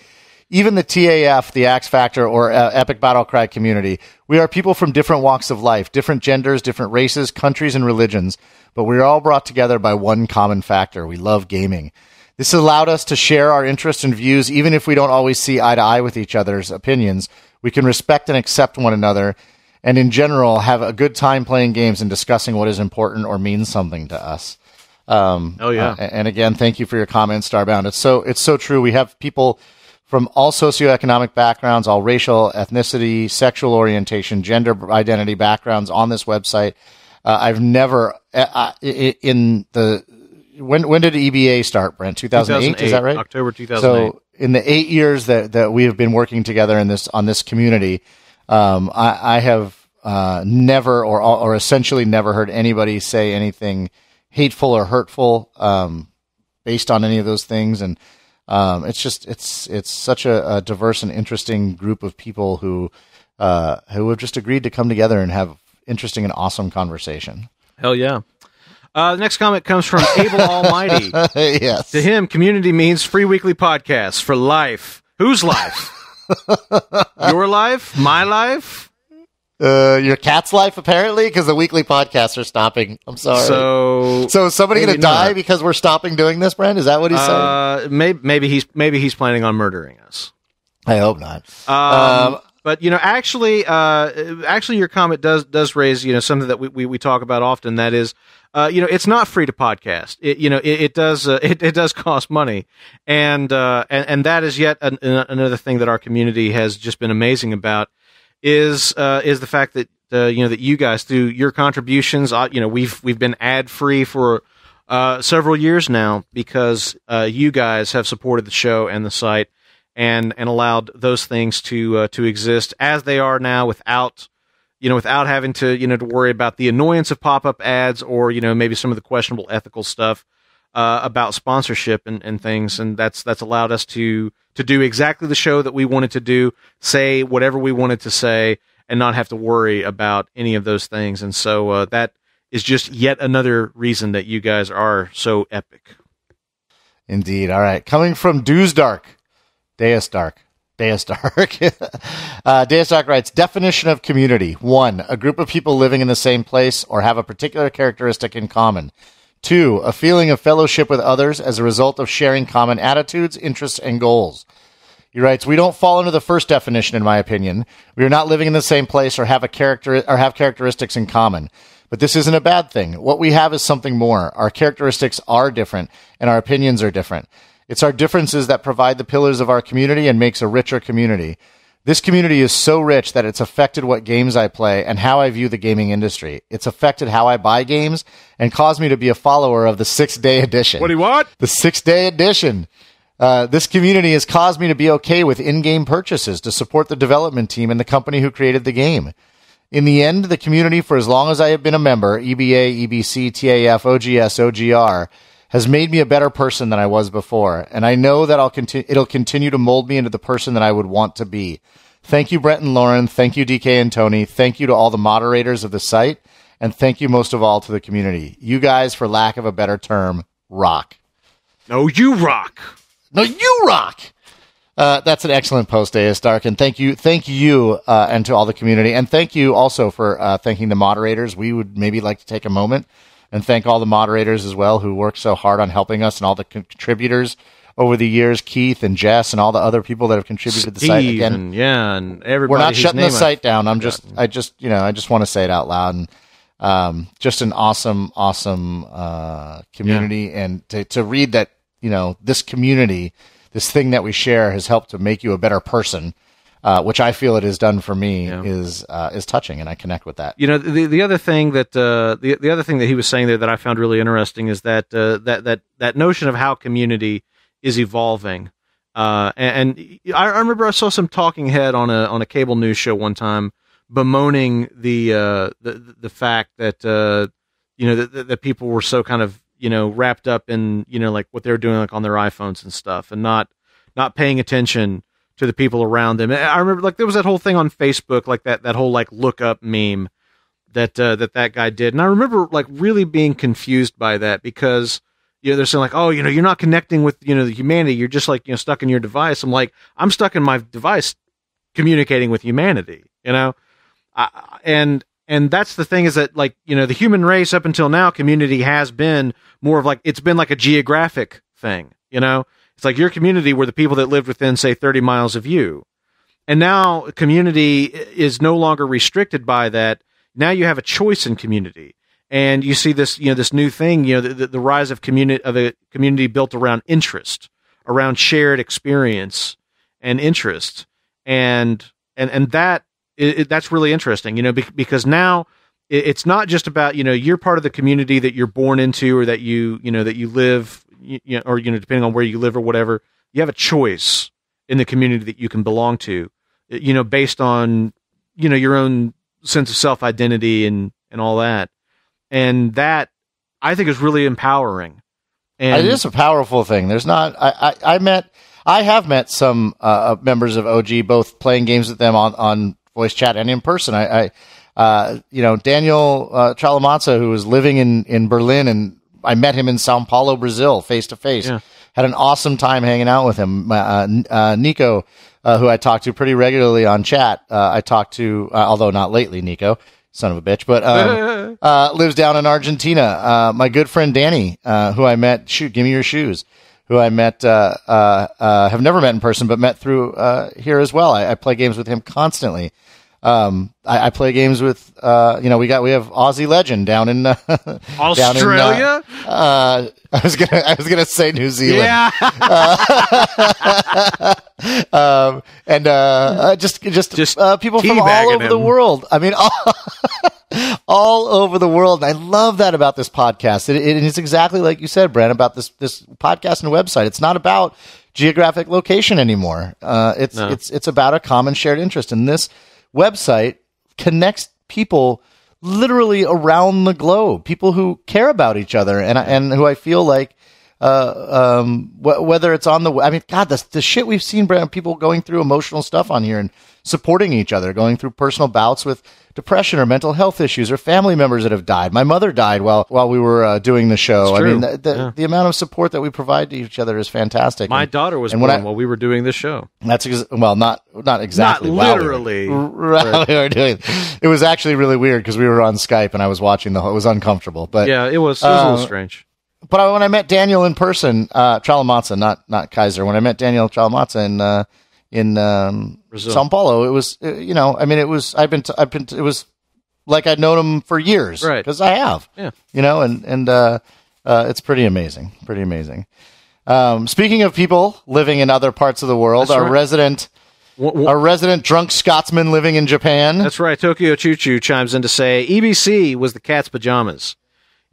even the TAF, the Axe Factor, or uh, Epic Battle Cry community, we are people from different walks of life, different genders, different races, countries, and religions, but we are all brought together by one common factor. We love gaming. This has allowed us to share our interests and views, even if we don't always see eye to eye with each other's opinions. We can respect and accept one another, and in general, have a good time playing games and discussing what is important or means something to us. Um, Oh, yeah. uh, and again, thank you for your comments, Starbound. It's so it's so true. We have people from all socioeconomic backgrounds, all racial, ethnicity, sexual orientation, gender identity backgrounds on this website. Uh, I've never uh, uh, in the when when did EBA start, Brent? 2008, is that right? October 2008. So in the eight years that, that we have been working together in this on this community, um, I, I have uh, never or or essentially never heard anybody say anything hateful or hurtful um, based on any of those things, and um, it's just it's it's such a, a, diverse and interesting group of people who uh, who have just agreed to come together and have interesting and awesome conversation. Hell yeah. Uh, the next comment comes from Abel Almighty. yes. To him, community means free weekly podcasts for life. Whose life? Your life? My life? Uh, your cat's life, apparently, because the weekly podcasts are stopping. I'm sorry. So, so is somebody going to die because we're stopping doing this, Brent? Is that what he's uh, saying? Maybe, maybe he's maybe he's planning on murdering us. I hope not. Um, um, but you know, actually, uh, actually, your comment does does raise you know something that we, we, we talk about often. That is, uh, you know, it's not free to podcast. It, you know, it, it does uh, it, it does cost money, and uh, and and that is yet an, another thing that our community has just been amazing about is uh, is the fact that uh, you know that you guys through your contributions, uh, you know, we've we've been ad free for uh, several years now because uh, you guys have supported the show and the site and and allowed those things to uh, to exist as they are now without you know, without having to, you know, to worry about the annoyance of pop-up ads or, you know, maybe some of the questionable ethical stuff uh, about sponsorship and, and things. And that's, that's allowed us to, to do exactly the show that we wanted to do, say whatever we wanted to say and not have to worry about any of those things. And so, uh, that is just yet another reason that you guys are so epic. Indeed. All right. Coming from Deus Dark, Deus Dark. Deus Dark. uh, Deus Dark writes Definition of community. One, a group of people living in the same place or have a particular characteristic in common. Two, a feeling of fellowship with others as a result of sharing common attitudes, interests, and goals. He writes, "We don't fall into the first definition, in my opinion. We are not living in the same place or have a character or have characteristics in common. But this isn't a bad thing. What we have is something more. Our characteristics are different, and our opinions are different. It's our differences that provide the pillars of our community and makes a richer community. This community is so rich that it's affected what games I play and how I view the gaming industry. It's affected how I buy games and caused me to be a follower of the six day edition. What do you want? The six day edition. Uh, this community has caused me to be okay with in game purchases to support the development team and the company who created the game. In the end, the community, for as long as I have been a member, EBA, EBC, TAF, OGS, OGR, has made me a better person than I was before, and I know that I'll continue. It'll continue to mold me into the person that I would want to be. Thank you, Brent and Lorin. Thank you, DK and Tony. Thank you to all the moderators of the site, and thank you most of all to the community. You guys, for lack of a better term, rock. No, you rock. No, you rock. Uh, that's an excellent post, Deus Dark, and thank you, thank you, uh, and to all the community, and thank you also for uh, thanking the moderators. We would maybe like to take a moment and thank all the moderators as well who worked so hard on helping us and all the contributors over the years, Keith and Jess and all the other people that have contributed to the site. Again, and, yeah, and everybody. We're not shutting the site down. I'm just, I just, you know, I just want to say it out loud and. Um, just an awesome, awesome uh, community, yeah. and to, to read that, you know, this community, this thing that we share, has helped to make you a better person uh, which I feel it has done for me, yeah. is uh, is touching, and I connect with that. You know, the the other thing that uh, the the other thing that he was saying there that I found really interesting is that uh, that that that notion of how community is evolving. Uh, and, and I, I, remember I saw some talking head on a on a cable news show one time bemoaning the uh, the the fact that you know that, that people were so kind of you know wrapped up in you know like what they were doing like on their iPhones and stuff and not not paying attention to the people around them. I remember like there was that whole thing on Facebook, like that that whole like look up meme that uh, that that guy did, and I remember like really being confused by that because you know they're saying like, oh, you know, you're not connecting with you know the humanity, you're just like you know stuck in your device. I'm like, I'm stuck in my device, communicating with humanity, you know, I, and and that's the thing is that like you know the human race up until now community has been more of like it's been like a geographic thing you know it's like your community were the people that lived within, say, 30 miles of you. And now community is no longer restricted by that. Now you have a choice in community. And you see this, you know, this new thing, you know, the, the rise of community of a community built around interest, around shared experience and interest. And and and that it, that's really interesting, you know, because now it, it's not just about you know you're part of the community that you're born into or that you you know that you live you, know, or you know depending on where you live or whatever you have a choice in the community that you can belong to you know based on you know your own sense of self identity and and all that and that I think is really empowering. And it is a powerful thing. There's not. I, I, I met. I have met some uh, members of OG, both playing games with them on, on voice chat and in person. I, I uh, you know, Daniel uh, Chalamanza, who was living in, in Berlin, and I met him in Sao Paulo, Brazil, face to face. Had an awesome time hanging out with him. Uh, uh, Nico, uh, who I talk to pretty regularly on chat, uh, I talked to, uh, although not lately, Nico son of a bitch, but um, uh, lives down in Argentina. Uh, my good friend Danny, uh, who I met, shoot, give me your shoes, who I met, uh, uh, uh, have never met in person, but met through here as well. I, I, play games with him constantly. Um, I, I, play games with, uh, you know, we got we have Aussie legend down in Australia. Down in, I was gonna I was gonna say New Zealand. Yeah. um, and uh, just just, just uh, people from all over him. the world. I mean, all, all, over the world. And I love that about this podcast. It, it is exactly like you said, Brent, about this this podcast and website. It's not about geographic location anymore. Uh, it's no. it's it's about a common shared interest, and this website connects people literally around the globe. People who care about each other, and and who I feel like uh, um, wh- whether it's on the, I mean, God, the, the shit we've seen, people going through emotional stuff on here and supporting each other, going through personal bouts with depression or mental health issues or family members that have died. My mother died while while we were uh, doing the show. I mean, the, the, yeah. the, amount of support that we provide to each other is fantastic. My and, daughter was born I, while we were doing this show. That's ex- well, not not exactly. Not literally. We, were, while we were doing. It was actually really weird because we were on Skype and I was watching the. whole It was uncomfortable, but yeah, it was. It was uh, a little uh, strange but when I met Daniel in person, uh, not not Kaiser. When I met Daniel Chalamatza in uh, in um, Sao Paulo, it was uh, you know, I mean, it was I've been t- I've been t- it was like I'd known him for years, right? Because I have, yeah, you know, and and uh, uh, it's pretty amazing, pretty amazing. Um, speaking of people living in other parts of the world, That's our right. resident. Our resident drunk Scotsman living in Japan. That's right. Tokyo Choo Choo chimes in to say EBC was the cat's pajamas.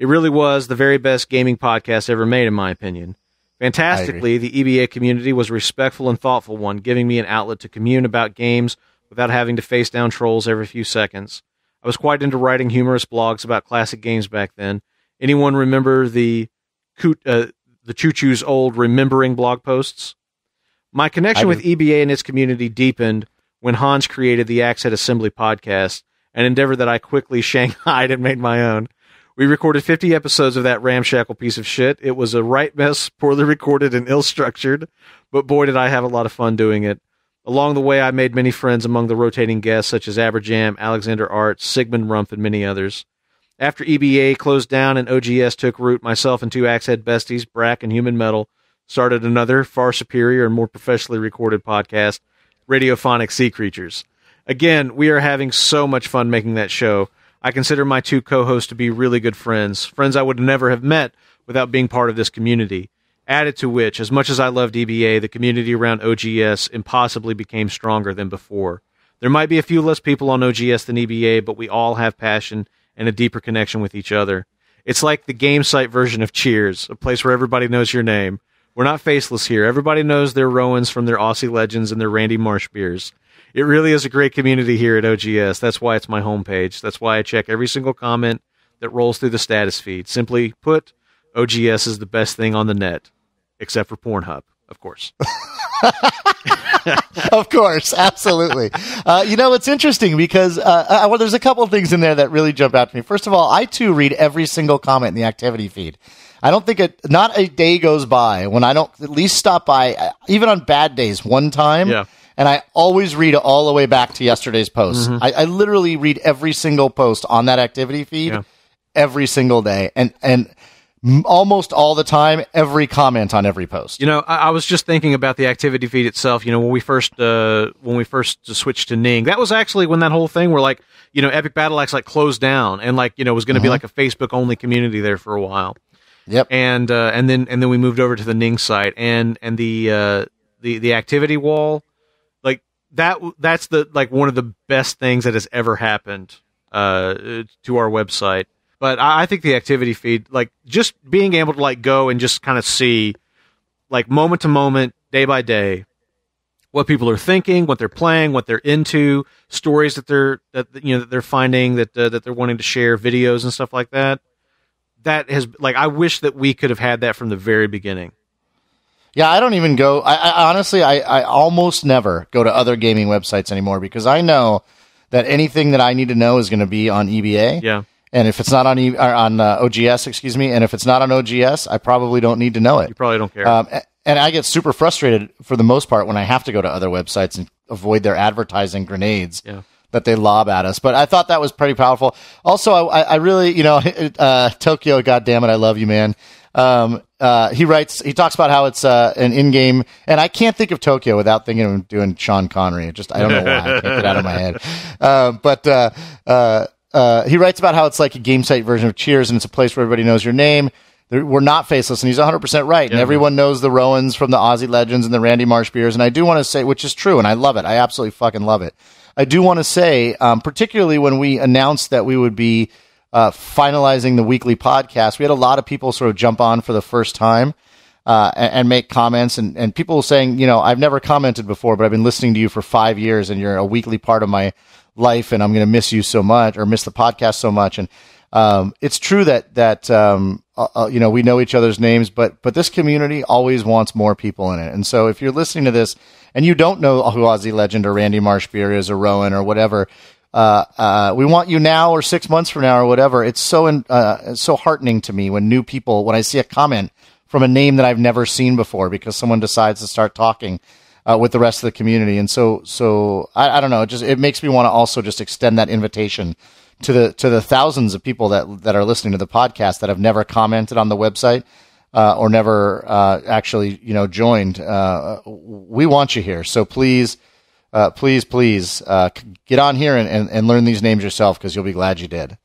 It really was the very best gaming podcast ever made, in my opinion. Fantastically, the EBA community was a respectful and thoughtful one, giving me an outlet to commune about games without having to face down trolls every few seconds. I was quite into writing humorous blogs about classic games back then. Anyone remember the uh, the Choo Choo's old remembering blog posts? My connection with EBA and its community deepened when Hans created the Axe Head Assembly podcast, an endeavor that I quickly shanghaied and made my own. We recorded 50 episodes of that ramshackle piece of shit. It was a right mess, poorly recorded and ill structured, but boy, did I have a lot of fun doing it. Along the way, I made many friends among the rotating guests, such as Aberjam, Alexander Art, Sigmund Rumpf, and many others. After EBA closed down and OGS took root, myself and two Axehead besties, Brack and Human Metal, started another, far superior and more professionally recorded podcast, Radiophonic Sea Creatures. Again, we are having so much fun making that show. I consider my two co hosts to be really good friends, friends I would never have met without being part of this community. Added to which, as much as I love DBA, the community around OGS impossibly became stronger than before. There might be a few less people on OGS than EBA, but we all have passion and a deeper connection with each other. It's like the game site version of Cheers, a place where everybody knows your name. We're not faceless here. Everybody knows their Rowans from their Aussie Legends and their Randy Marsh beers it really is a great community here at OGS. That's why it's my homepage. That's why I check every single comment that rolls through the status feed. Simply put, OGS is the best thing on the net, except for Pornhub, of course. of course, absolutely. Uh, you know, it's interesting because uh, uh, well, there's a couple of things in there that really jump out to me. First of all, I too read every single comment in the activity feed. I don't think it, not a day goes by when I don't at least stop by, uh, even on bad days, one time. Yeah and I always read all the way back to yesterday's post. Mm-hmm. I, I, literally read every single post on that activity feed yeah. every single day, and and almost all the time, every comment on every post. You know, I, I, was just thinking about the activity feed itself. You know, when we first uh, when we first switched to Ning, that was actually when that whole thing where like you know Epic Battle Axe like closed down and like you know was going to mm-hmm. be like a Facebook only community there for a while. Yep. And uh, and then and then we moved over to the Ning site and and the uh, the the activity wall like that that's the like one of the best things that has ever happened uh, to our website. But I, I think the activity feed, like just being able to like go and just kind of see, like moment to moment, day by day, what people are thinking, what they're playing, what they're into, stories that they're that you know that they're finding that uh, that they're wanting to share, videos and stuff like that. That has like I wish that we could have had that from the very beginning. Yeah, I don't even go. I, I honestly, I, I almost never go to other gaming websites anymore because I know that anything that I need to know is going to be on EBA. Yeah. And if it's not on e, on uh, OGS, excuse me, and if it's not on OGS, I probably don't need to know it. You probably don't care. Um, and I get super frustrated for the most part when I have to go to other websites and avoid their advertising grenades Yeah. That they lob at us. But I thought that was pretty powerful. Also, I, I really, you know, uh, Tokyo, God damn it, I love you, man. Um, uh, he writes, he talks about how it's uh, an in-game, and I can't think of Tokyo without thinking of doing Sean Connery. It just I don't know why I can't get out of my head. Uh, but uh, uh, uh, he writes about how it's like a game site version of Cheers, and it's a place where everybody knows your name. They're- We're not faceless, and he's 100% right. and everyone knows the Rowans from the Aussie Legends and the Randy Marsh beers. And I do want to say, which is true, and I love it. I absolutely fucking love it. I do want to say, um, particularly when we announced that we would be uh, finalizing the weekly podcast, we had a lot of people sort of jump on for the first time uh, and, and make comments, and, and people saying, you know, I've never commented before, but I've been listening to you for five years, and you're a weekly part of my life, and I'm going to miss you so much, or miss the podcast so much, and um, it's true that that um, uh, uh, you know we know each other's names, but but this community always wants more people in it, and so if you're listening to this and you don't know who Aussie Legend or Randy Marsh Beer is or Rowan or whatever, uh, uh, we want you now or six months from now or whatever. It's so in, uh, it's so heartening to me when new people when I see a comment from a name that I've never seen before because someone decides to start talking uh, with the rest of the community. And so, so I, I don't know. It just it makes me want to also just extend that invitation to the to the thousands of people that that are listening to the podcast that have never commented on the website. Uh, or never uh, actually, you know, joined. Uh, we want you here, so please, uh, please, please uh, get on here and, and, and learn these names yourself because you'll be glad you did.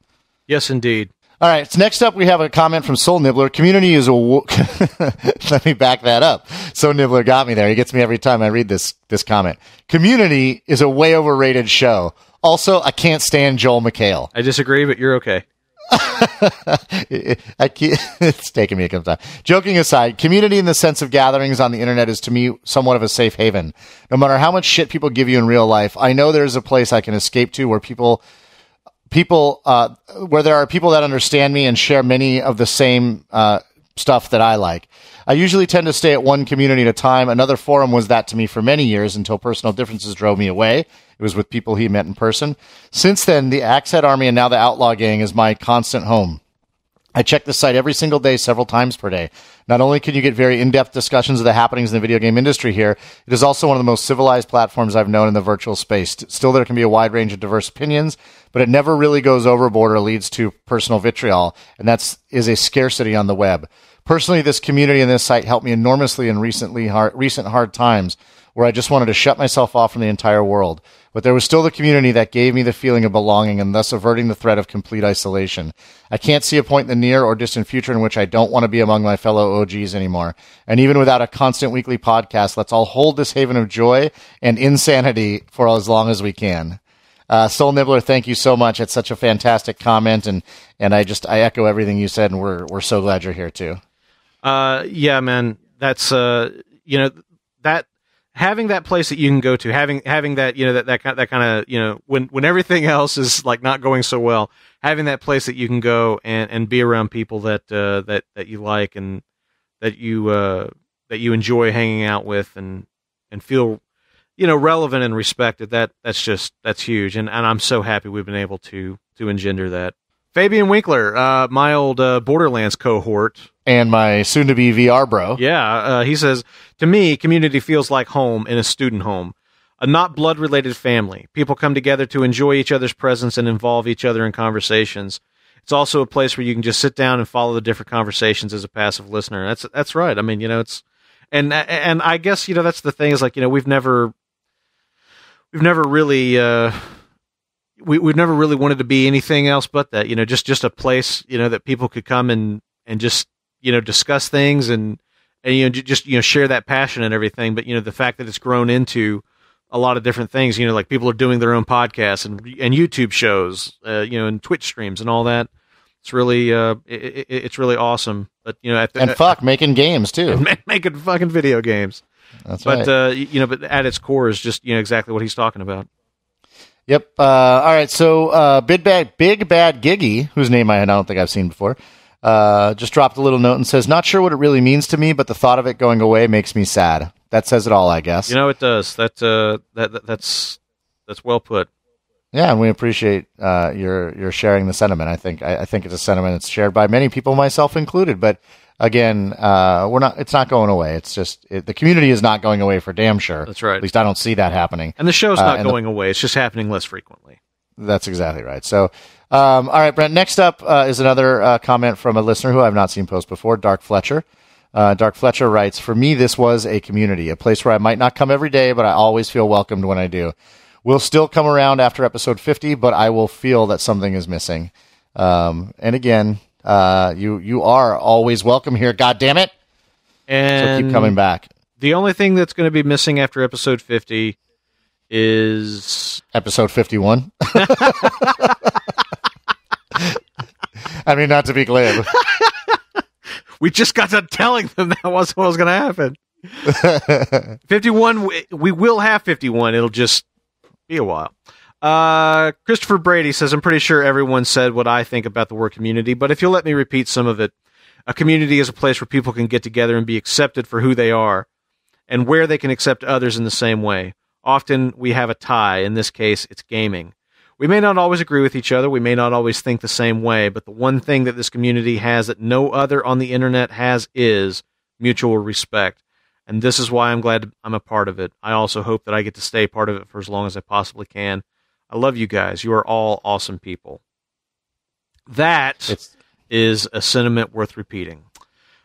yes, indeed. All right. So next up, we have a comment from Soul Nibbler. Community is a. Let me back that up. Soul Nibbler got me there. He gets me every time I read this this comment. Community is a way overrated show. Also, I can't stand Joel McHale. I disagree, but you're okay. I can't, it's taking me a couple time. Joking aside, community in the sense of gatherings on the internet is to me somewhat of a safe haven. No matter how much shit people give you in real life, I know there's a place I can escape to where people people uh, where there are people that understand me and share many of the same uh, stuff that I like. I usually tend to stay at one community at a time. Another forum was that to me for many years until personal differences drove me away. It was with people he met in person. Since then, the Axehead Army and now the Outlaw Gang is my constant home. I check the site every single day, several times per day. Not only can you get very in-depth discussions of the happenings in the video game industry here, it is also one of the most civilized platforms I've known in the virtual space. Still, there can be a wide range of diverse opinions, but it never really goes overboard or leads to personal vitriol, and that's is a scarcity on the web. Personally, this community and this site helped me enormously in recently hard, recent hard times where I just wanted to shut myself off from the entire world. But there was still the community that gave me the feeling of belonging and thus averting the threat of complete isolation. I can't see a point in the near or distant future in which I don't want to be among my fellow OGs anymore. And even without a constant weekly podcast, let's all hold this haven of joy and insanity for as long as we can. Uh, Soul Nibbler, thank you so much. It's such a fantastic comment, and and I just I echo everything you said, and we're we're so glad you're here too. Uh, yeah, man, that's uh, you know, that having that place that you can go to, having having that you know that that kind that kind of you know when when everything else is like not going so well, having that place that you can go and and be around people that uh, that that you like and that you uh, that you enjoy hanging out with and and feel you know relevant and respected. That that's just that's huge, and and I'm so happy we've been able to to engender that. Fabian Winkler, uh, my old uh, Borderlands cohort, And my soon-to-be VR bro. yeah, uh, he says, to me, community feels like home in a student home, a not blood related family. People come together to enjoy each other's presence and involve each other in conversations. It's also a place where you can just sit down and follow the different conversations as a passive listener. That's that's right. I mean, you know, it's and and I guess you know that's the thing is like you know we've never we've never really uh, we we've never really wanted to be anything else but that. You know, just just a place you know that people could come and and just you know discuss things and and you know just you know share that passion and everything. But you know the fact that it's grown into a lot of different things. You know, like people are doing their own podcasts and and YouTube shows, uh, you know, and Twitch streams and all that. It's really uh, it, it, it's really awesome. But you know, at the, and fuck making games too, making fucking video games. That's but right. uh, you know, but at its core is just you know exactly what he's talking about. Yep. Uh, all right. So, uh, big bad, big bad Giggy, whose name I don't think I've seen before, uh, just dropped a little note and says, "Not sure what it really means to me, but the thought of it going away makes me sad." That says it all, I guess. You know, it does. That uh, that, that that's that's well put. Yeah, and we appreciate uh, your your sharing the sentiment. I think I, I think it's a sentiment that's shared by many people, myself included. But again, uh, we're not. It's not going away. It's just it, the community is not going away for damn sure. That's right. At least I don't see that happening. And the show's Uh, not the- going away. It's just happening less frequently. That's exactly right. So, um, all right, Brent. Next up uh, is another uh, comment from a listener who I've not seen post before, Dark Fletcher. Uh, Dark Fletcher writes, "For me, this was a community, a place where I might not come every day, but I always feel welcomed when I do. We'll still come around after episode 50, but I will feel that something is missing. Um, and again, uh, you you are always welcome here. God damn it! So And keep coming back. The only thing that's going to be missing after episode 50 is Episode 51. I mean, not to be glib. we just got done telling them that wasn't what was going to happen. 51 we- we will have 51 it'll just be a while uh christopher brady says i'm pretty sure everyone said what i think about the word community but if you'll let me repeat some of it a community is a place where people can get together and be accepted for who they are and where they can accept others in the same way. Often we have a tie. In this case it's gaming. We may not always agree with each other. We may not always think the same way but the one thing that this community has that no other on the internet has is mutual respect. And this is why I'm glad I'm a part of it. I also hope that I get to stay part of it for as long as I possibly can. I love you guys. You are all awesome people. That It's is a sentiment worth repeating.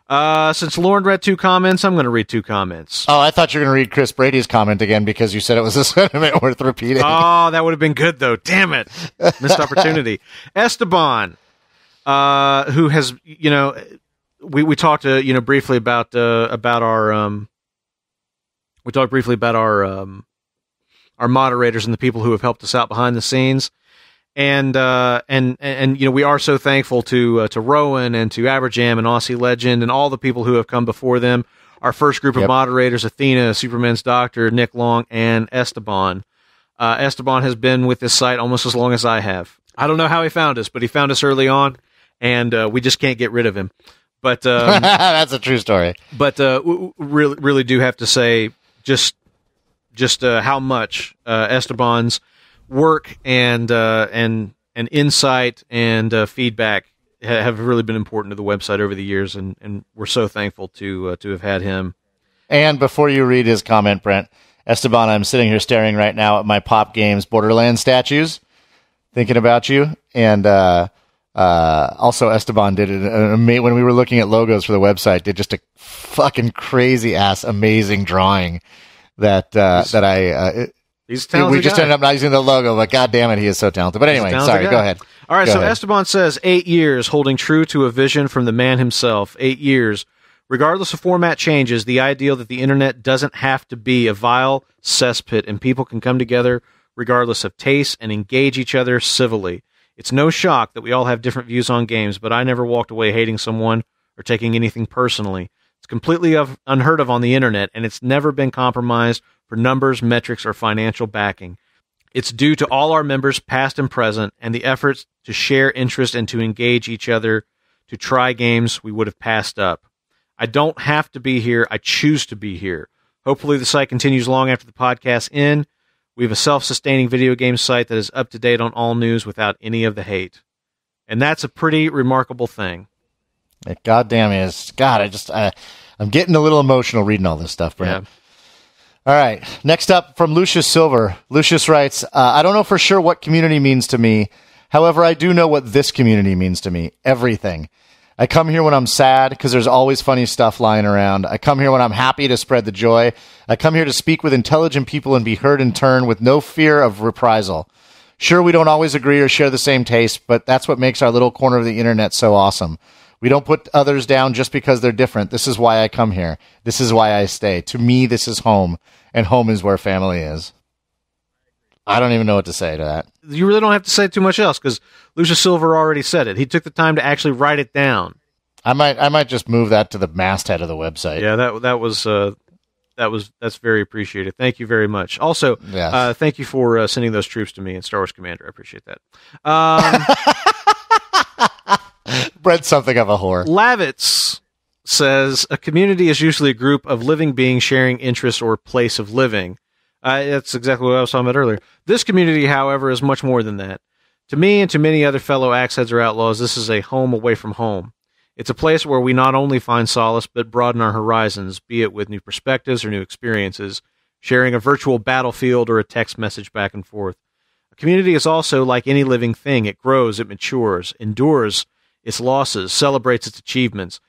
Uh, since Lorin read two comments, I'm going to read two comments. Oh, I thought you were going to read Chris Brady's comment again because you said it was a sentiment worth repeating. Oh, that would have been good though. Damn it, missed opportunity. Esteban, uh, who has you know, we we talked uh, you know briefly about uh, about our um, we talked briefly about our um, our moderators and the people who have helped us out behind the scenes. And uh, and and you know we are so thankful to uh, to Rowan and to Aberjam and Aussie Legend and all the people who have come before them. Our first group of Yep. moderators: Athena, Superman's Doctor, Nick Long, and Esteban. Uh, Esteban has been with this site almost as long as I have. I don't know how he found us, but he found us early on, and uh, we just can't get rid of him. But um, That's a true story. but uh, w- w- really, really do have to say just just uh, how much uh, Esteban's work and uh, and and insight and uh, feedback ha- have really been important to the website over the years, and, and we're so thankful to uh, to have had him. And before you read his comment, Brent, Esteban, I'm sitting here staring right now at my Pop Games Borderlands statues, thinking about you. And uh, also, Esteban did an ama- when we were looking at logos for the website, did just a fucking crazy ass amazing drawing that uh, that I. Uh, He's talented we just guy. ended up not using the logo, but god damn it, he is so talented. But anyway, sorry, guy. go ahead. All right, Go so ahead. Esteban says eight years holding true to a vision from the man himself. Eight years. Regardless of format changes, the ideal that the internet doesn't have to be a vile cesspit and people can come together regardless of taste and engage each other civilly. It's no shock that we all have different views on games, but I never walked away hating someone or taking anything personally. It's completely unheard of on the internet, and it's never been compromised for numbers, metrics, or financial backing. It's due to all our members, past and present, and the efforts to share interest and to engage each other to try games we would have passed up. I don't have to be here. I choose to be here. Hopefully, the site continues long after the podcast end. We have a self sustaining video game site that is up to date on all news without any of the hate. And that's a pretty remarkable thing. It goddamn is. God, I just, uh, I'm getting a little emotional reading all this stuff, Brent. All right. Next up from Lucius Silver. Lucius writes, uh, I don't know for sure what community means to me. However, I do know what this community means to me. Everything. I come here when I'm sad because there's always funny stuff lying around. I come here when I'm happy to spread the joy. I come here to speak with intelligent people and be heard in turn with no fear of reprisal. Sure, we don't always agree or share the same taste, but that's what makes our little corner of the internet so awesome. We don't put others down just because they're different. This is why I come here. This is why I stay. To me, this is home, and home is where family is. I don't even know what to say to that. You really don't have to say too much else because Lucius Silver already said it. He took the time to actually write it down. I might I might just move that to the masthead of the website. Yeah, that that was uh, that was that's very appreciated. Thank you very much. Also, Yes. uh, thank you for uh, sending those troops to me and Star Wars Commander. I appreciate that. Um, Brent's something of a whore. Lavitz says a community is usually a group of living beings sharing interest or place of living. Uh, that's exactly what I was talking about earlier. This community, however, is much more than that. To me and to many other fellow Axeheads or Outlaws, this is a home away from home. It's a place where we not only find solace, but broaden our horizons, be it with new perspectives or new experiences, sharing a virtual battlefield or a text message back and forth. A community is also like any living thing. It grows, it matures, endures its losses, celebrates its achievements.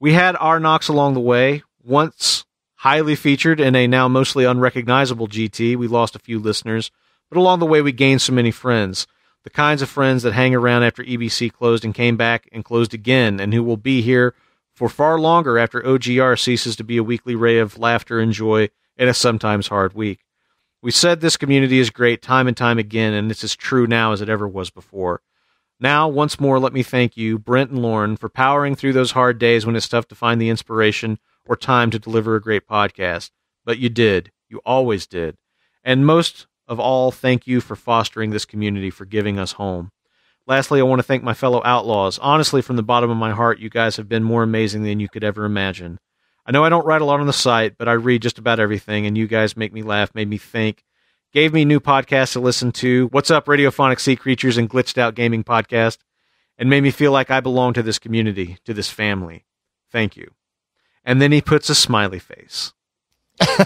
We had our knocks along the way. Once highly featured in a now mostly unrecognizable GT, we lost a few listeners, but along the way we gained so many friends. The kinds of friends that hang around after EBC closed and came back and closed again, and who will be here for far longer after OGR ceases to be a weekly ray of laughter and joy in a sometimes hard week. We said this community is great time and time again, and it's as true now as it ever was before. Now, once more, let me thank you, Brent and Lorin, for powering through those hard days when it's tough to find the inspiration or time to deliver a great podcast. But you did. You always did. And most of all, thank you for fostering this community, for giving us home. Lastly, I want to thank my fellow outlaws. Honestly, from the bottom of my heart, you guys have been more amazing than you could ever imagine. I know I don't write a lot on the site, but I read just about everything, and you guys make me laugh, made me think, gave me new podcasts to listen to. What's up, Radiophonic Sea Creatures and Glitched Out Gaming Podcast, and made me feel like I belong to this community, to this family. Thank you. And then he puts a smiley face. there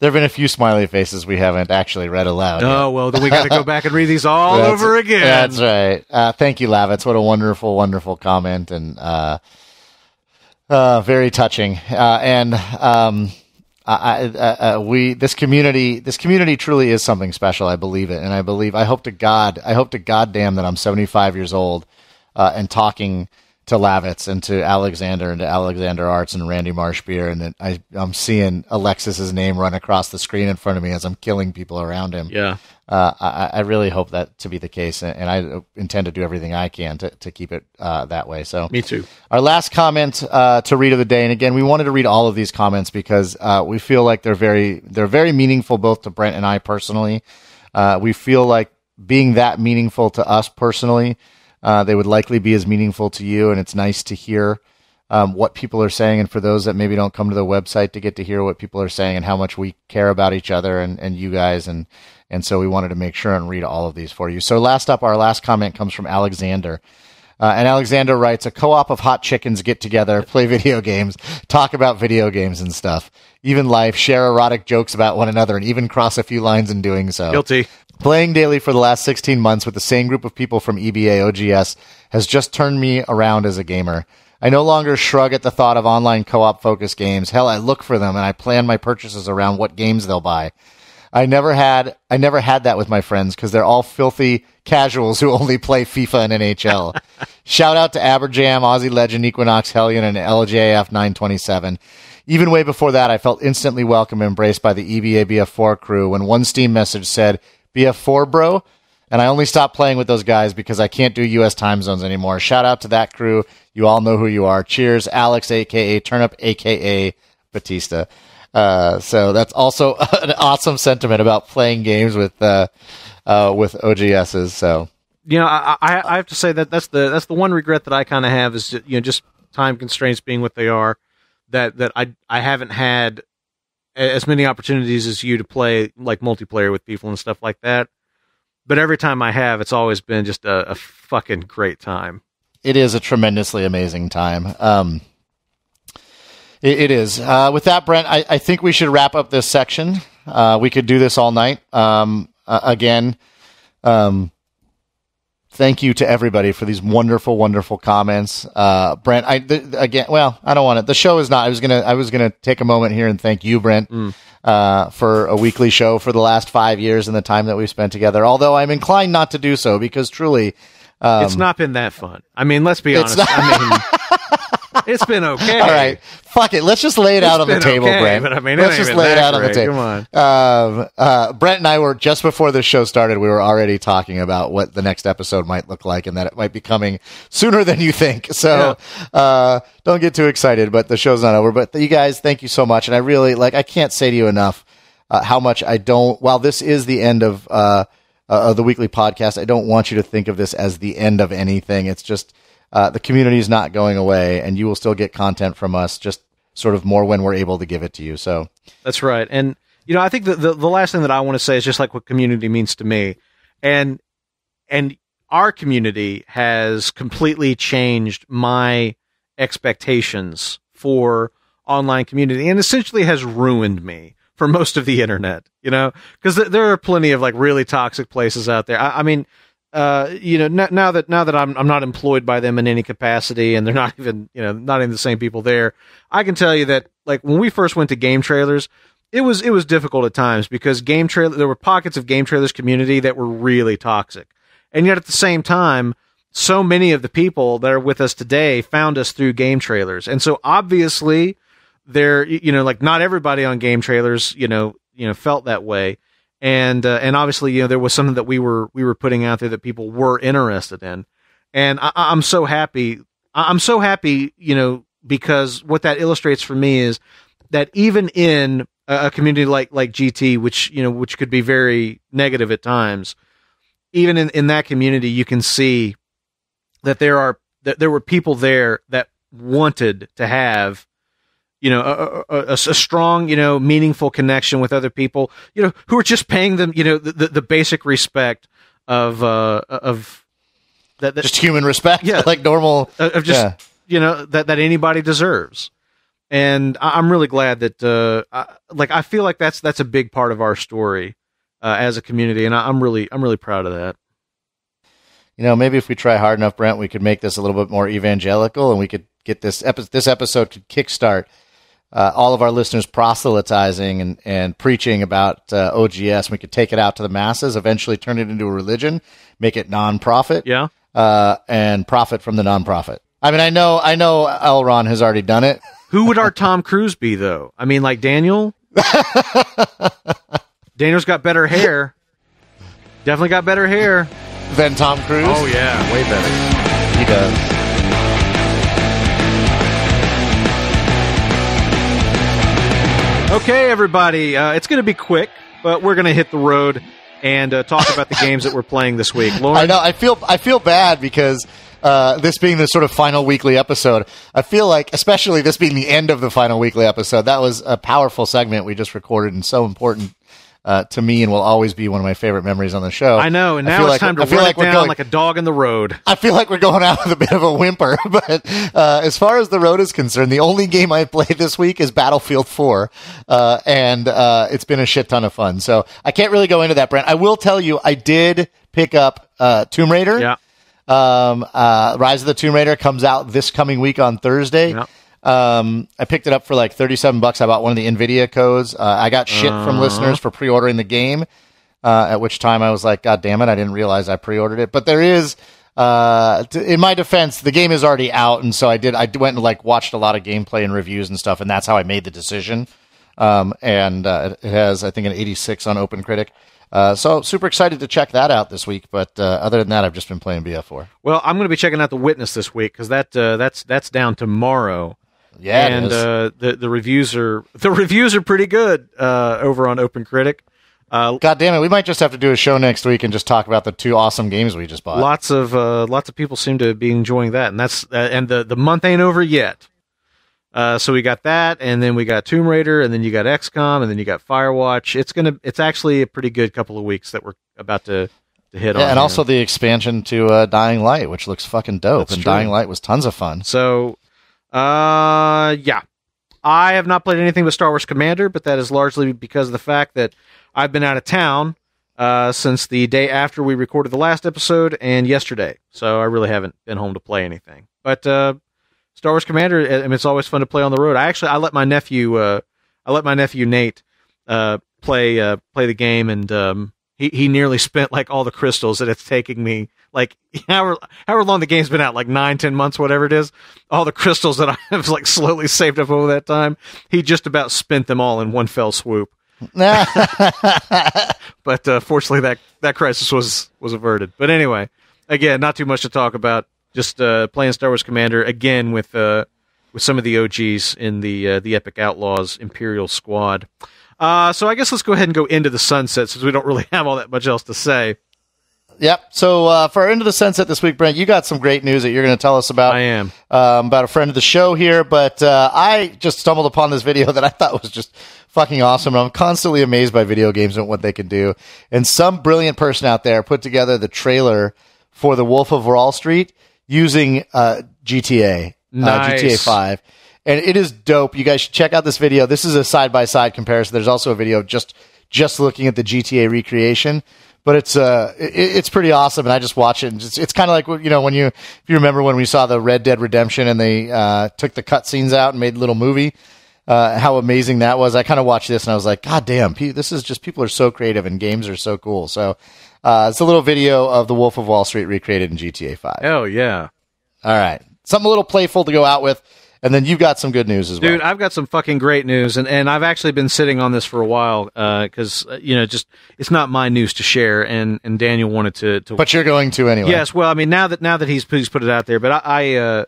have been a few smiley faces we haven't actually read aloud. yet. Oh, well, then we got to go back and read these all over again. That's right. Uh, thank you, Lavitz. What a wonderful, wonderful comment and uh, uh, very touching. Uh, and um, uh, uh, we this community this community truly is something special. I believe it, and I believe I hope to God I hope to goddamn that I'm 75 years old uh, and talking to Lavitz and to Alexander and to Alexander Arts and Randy Marshbeer, and I I'm seeing Alexis's name run across the screen in front of me as I'm killing people around him Yeah. Uh, I, I really hope that to be the case, and, and I intend to do everything I can to, to keep it uh, that way. So, Me too. our last comment uh, to read of the day, and again, we wanted to read all of these comments because uh, we feel like they're very they're very meaningful both to Brent and I personally. Uh, we feel like being that meaningful to us personally, uh, they would likely be as meaningful to you, and it's nice to hear. Um, what people are saying, and for those that maybe don't come to the website to get to hear what people are saying and how much we care about each other and, and you guys, and and so we wanted to make sure and read all of these for you. So last up, our last comment comes from Alexander. Uh, and Alexander writes, a co-op of hot chickens get together, play video games, talk about video games and stuff, even life, share erotic jokes about one another, and even cross a few lines in doing so. Guilty. Playing daily for the last 16 months with the same group of people from EBA OGS has just turned me around as a gamer. I no longer shrug at the thought of online co-op focused games. Hell, I look for them and I plan my purchases around what games they'll buy. I never had I never had that with my friends because they're all filthy casuals who only play FIFA and NHL. Shout out to Aberjam, Aussie Legend, Equinox, Hellion, and LJF 927. Even way before that, I felt instantly welcome and embraced by the EBA BF4 crew when one Steam message said, BF4 bro? And I only stopped playing with those guys because I can't do US time zones anymore. Shout out to that crew. You all know who you are. Cheers, Alex, aka Turnip, aka Batista. Uh, so that's also an awesome sentiment about playing games with uh, uh, with OGSs. So you know, I, I I have to say that that's the that's the one regret that I kind of have is you know just time constraints being what they are. That that I I haven't had as many opportunities as you to play like multiplayer with people and stuff like that. But every time I have, it's always been just a, a fucking great time. it is a tremendously amazing time. Um, it, it is. Uh, with that, Brent, I, I think we should wrap up this section. Uh, we could do this all night. Um, uh, again, um, thank you to everybody for these wonderful, wonderful comments. Uh, Brent, I th- again, well, I don't want it. The show is not. I was gonna, I was gonna take a moment here and thank you, Brent, uh, for a weekly show for the last five years and the time that we've spent together. Although I'm inclined not to do so because truly. Um, it's not been that fun. I mean, let's be honest. I mean, it's been okay. All right, fuck it. Let's just lay it It's out on the table, okay, Brent. but I mean, it let's just lay it out on the table. Come on. Um, uh, Brent and I were just before the show started. We were already talking about what the next episode might look like, and that it might be coming sooner than you think. So uh, don't get too excited. But the show's not over. But you guys, thank you so much, and I really like. I can't say to you enough uh, how much I don't. While this is the end of uh, uh, of the weekly podcast, I don't want you to think of this as the end of anything. It's just uh, the community is not going away, and you will still get content from us. Just sort of more when we're able to give it to you. So That's right. And you know, I think the, the the last thing that I want to say is just like what community means to me. And and our community has completely changed my expectations for online community and essentially has ruined me for most of the internet, you know, because th- there are plenty of like really toxic places out there. I, I mean, uh, you know, n- now that now that I'm I'm not employed by them in any capacity, and they're not even you know not even the same people there, I can tell you that like when we first went to game trailers, it was it was difficult at times because game trailer there were pockets of game trailers community that were really toxic, and yet at the same time, so many of the people that are with us today found us through game trailers, and so obviously there you know like not everybody on game trailers you know you know felt that way and uh, and obviously you know there was something that we were we were putting out there that people were interested in. And I, i'm so happy i'm so happy you know because what that illustrates for me is that even in a, a community like like gt which you know which could be very negative at times even in, in that community you can see that there are that there were people there that wanted to have you know a, a, a, a strong you know meaningful connection with other people you know who are just paying them you know the, the, the basic respect of uh of that, that just human respect, Yeah. like normal. of just yeah. you know that that anybody deserves and I- i'm really glad that uh I, like i feel like that's that's a big part of our story uh, as a community and I, i'm really i'm really proud of that You know, maybe if we try hard enough, Brent, we could make this a little bit more evangelical, and we could get this epi- this episode could kickstart uh, all of our listeners proselytizing and, and preaching about uh, OGS. We could take it out to the masses, eventually turn it into a religion, make it non-profit, yeah uh, and profit from the non-profit. I mean, I know, I know, L. Ron has already done it. Who would our Tom Cruise be though? I mean, like Daniel. Daniel's got better hair. Definitely got better hair. Than Tom Cruise. Oh yeah, way better. he does. Okay, everybody, uh, it's going to be quick, but we're going to hit the road and uh, talk about the games that we're playing this week. Lorin, I know. I feel I feel bad because uh, this being the sort of final weekly episode, I feel like, especially this being the end of the final weekly episode, that was a powerful segment we just recorded and so important uh, to me, and will always be one of my favorite memories on the show. I know, and now it's like- time to I feel like we're down going- like a dog in the road. I feel like we're going out with a bit of a whimper, but uh, as far as the road is concerned, the only game I've played this week is Battlefield 4, uh, and uh, it's been a shit ton of fun. So I can't really go into that, Brent. I will tell you, I did pick up uh, Tomb Raider. Yeah, Um, uh, Rise of the Tomb Raider comes out this coming week on Thursday. Yeah. Um, I picked it up for like 37 bucks. I bought one of the Nvidia codes. Uh, I got shit from listeners for pre-ordering the game. Uh, at which time I was like, God damn it, I didn't realize I pre-ordered it. But there is, uh, t- in my defense, the game is already out, and so I did. I went and like watched a lot of gameplay and reviews and stuff, and that's how I made the decision. Um, and uh, it has, I think, an 86 on OpenCritic. Uh, so super excited to check that out this week. But uh, other than that, I've just been playing BF4. well, I'm going to be checking out the Witness this week because that uh, that's that's down tomorrow. Yeah, and is. uh, the the reviews are the reviews are pretty good uh, over on Open Critic. Uh, God damn it, we might just have to do a show next week and just talk about the two awesome games we just bought. lots of uh, lots of people seem to be enjoying that, and that's uh, and the the month ain't over yet. Uh, so we got that, and then we got Tomb Raider, and then you got XCOM, and then you got Firewatch. It's gonna it's actually a pretty good couple of weeks that we're about to to hit on. Yeah, and here. also the expansion to uh, Dying Light, which looks fucking dope. That's and true. Dying Light was tons of fun. So, uh, yeah, I have not played anything with Star Wars Commander, but that is largely because of the fact that I've been out of town uh, since the day after we recorded the last episode and yesterday. So I really haven't been home to play anything. But uh, Star Wars Commander, I mean, it's always fun to play on the road. I actually I let my nephew, uh, I let my nephew Nate uh, play uh, play the game, and um, he he nearly spent like all the crystals that it's taking me like however however long the game's been out like nine ten months whatever it is all the crystals that I have like slowly saved up over that time he just about spent them all in one fell swoop. but uh, fortunately that that crisis was was averted. But anyway, again, not too much to talk about. Just uh, playing Star Wars Commander again with uh, with some of the OGs in the uh, the Epic Outlaws Imperial Squad. Uh, so I guess let's go ahead and go into the sunset since we don't really have all that much else to say. Yep. So uh, for of the Sunset this week, Brent, you got some great news that you're going to tell us about. I am um, about a friend of the show here, but uh, I just stumbled upon this video that I thought was just fucking awesome. And I'm constantly amazed by video games and what they can do. And some brilliant person out there put together the trailer for The Wolf of Wall Street using uh, GTA, nice. uh, GTA 5. And it is dope. You guys should check out this video. This is a side by side comparison. There's also a video just just looking at the GTA recreation. But it's uh it, it's pretty awesome and i just watch it and it's, it's kind of like you know when you if you remember when we saw the red dead redemption and they uh, took the cutscenes out and made a little movie uh, how amazing that was. I kind of watched this and i was like god damn this is just people are so creative and games are so cool. So uh, it's a little video of the wolf of wall street recreated in gta 5 oh yeah. All right. Something a little playful to go out with and then you've got some good news as well. Dude, I've got some fucking great news, and, and I've actually been sitting on this for a while because uh, you know just it's not my news to share, and, and Daniel wanted to, to. But you're going to anyway. Yes, well, I mean now that now that he's he's put it out there, but I I, uh,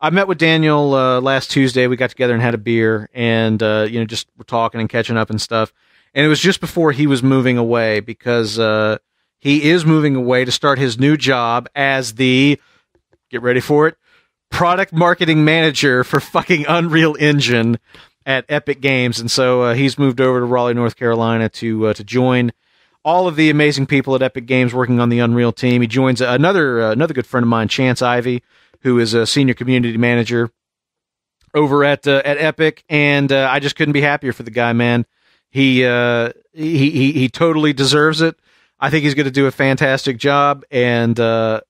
I met with Daniel uh, last Tuesday. We got together and had a beer, and uh, you know just we're talking and catching up and stuff. And it was just before he was moving away because uh, he is moving away to start his new job as the get ready for it product marketing manager for fucking Unreal Engine at Epic Games, and so uh, he's moved over to Raleigh, North Carolina, to uh, to join all of the amazing people at Epic Games working on the Unreal team. He joins another uh, another good friend of mine, Chance Ivy, who is a senior community manager over at uh, at Epic, and uh, I just couldn't be happier for the guy, man. He uh, he, he he totally deserves it. I think he's going to do a fantastic job, and and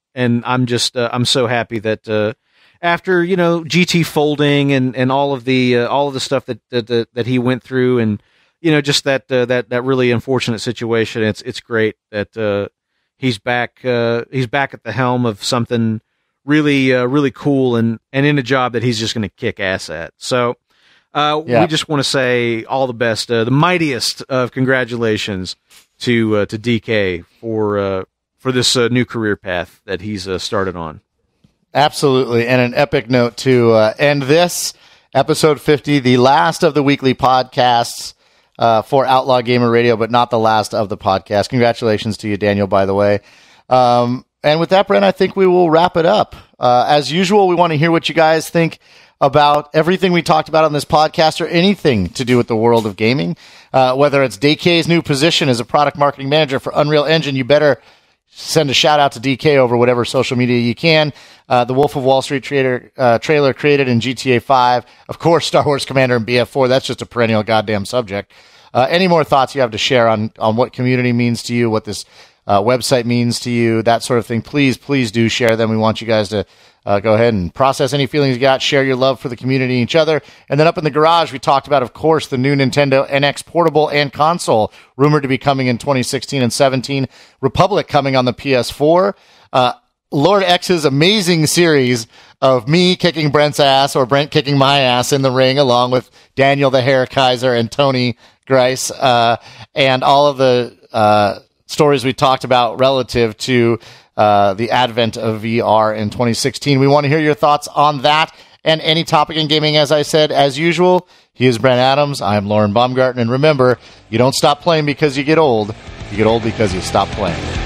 I'm just I'm so happy that after you know GT folding and, and all of the uh, all of the stuff that, that that he went through and you know just that uh, that that really unfortunate situation. It's it's great that uh, he's back uh, he's back at the helm of something really uh, really cool and and in a job that he's just going to kick ass at. So. Uh, yeah. We just want to say all the best, the mightiest of congratulations to to DK for for this new career path that he's started on. Absolutely. And an epic note to uh, end this episode 50, the last of the weekly podcasts uh, for Outlaw Gamer Radio, but not the last of the podcast. Congratulations to you, Daniel, by the way. Um, and with that, Brent, I think we will wrap it up. Uh, as usual, we want to hear what you guys think about everything we talked about on this podcast or anything to do with the world of gaming. Uh, whether it's DK's new position as a product marketing manager for Unreal Engine, you better send a shout out to DK over whatever social media you can. Uh, the Wolf of Wall Street trailer, uh, trailer created in GTA 5. Of course, Star Wars Commander and BF4. That's just a perennial goddamn subject. Uh, any more thoughts you have to share on, on what community means to you, what this uh, website means to you, that sort of thing, please, please do share them. We want you guys to uh, go ahead and process any feelings you got, share your love for the community and each other. And then up in the garage, we talked about, of course, the new Nintendo NX portable and console, rumored to be coming in 2016 and 17. République coming on the PS4. Uh, Lord X's amazing series of me kicking Brent's ass or Brent kicking my ass in the ring, along with Daniel the Hair Kaiser and Tony Grice, uh, and all of the uh, stories we talked about relative to uh, the advent of VR in 2016. We want to hear your thoughts on that and any topic in gaming. As I said, as usual, he is Brent Adams. I am Lorin Baumgarten. And remember, you don't stop playing because you get old. You get old because you stop playing.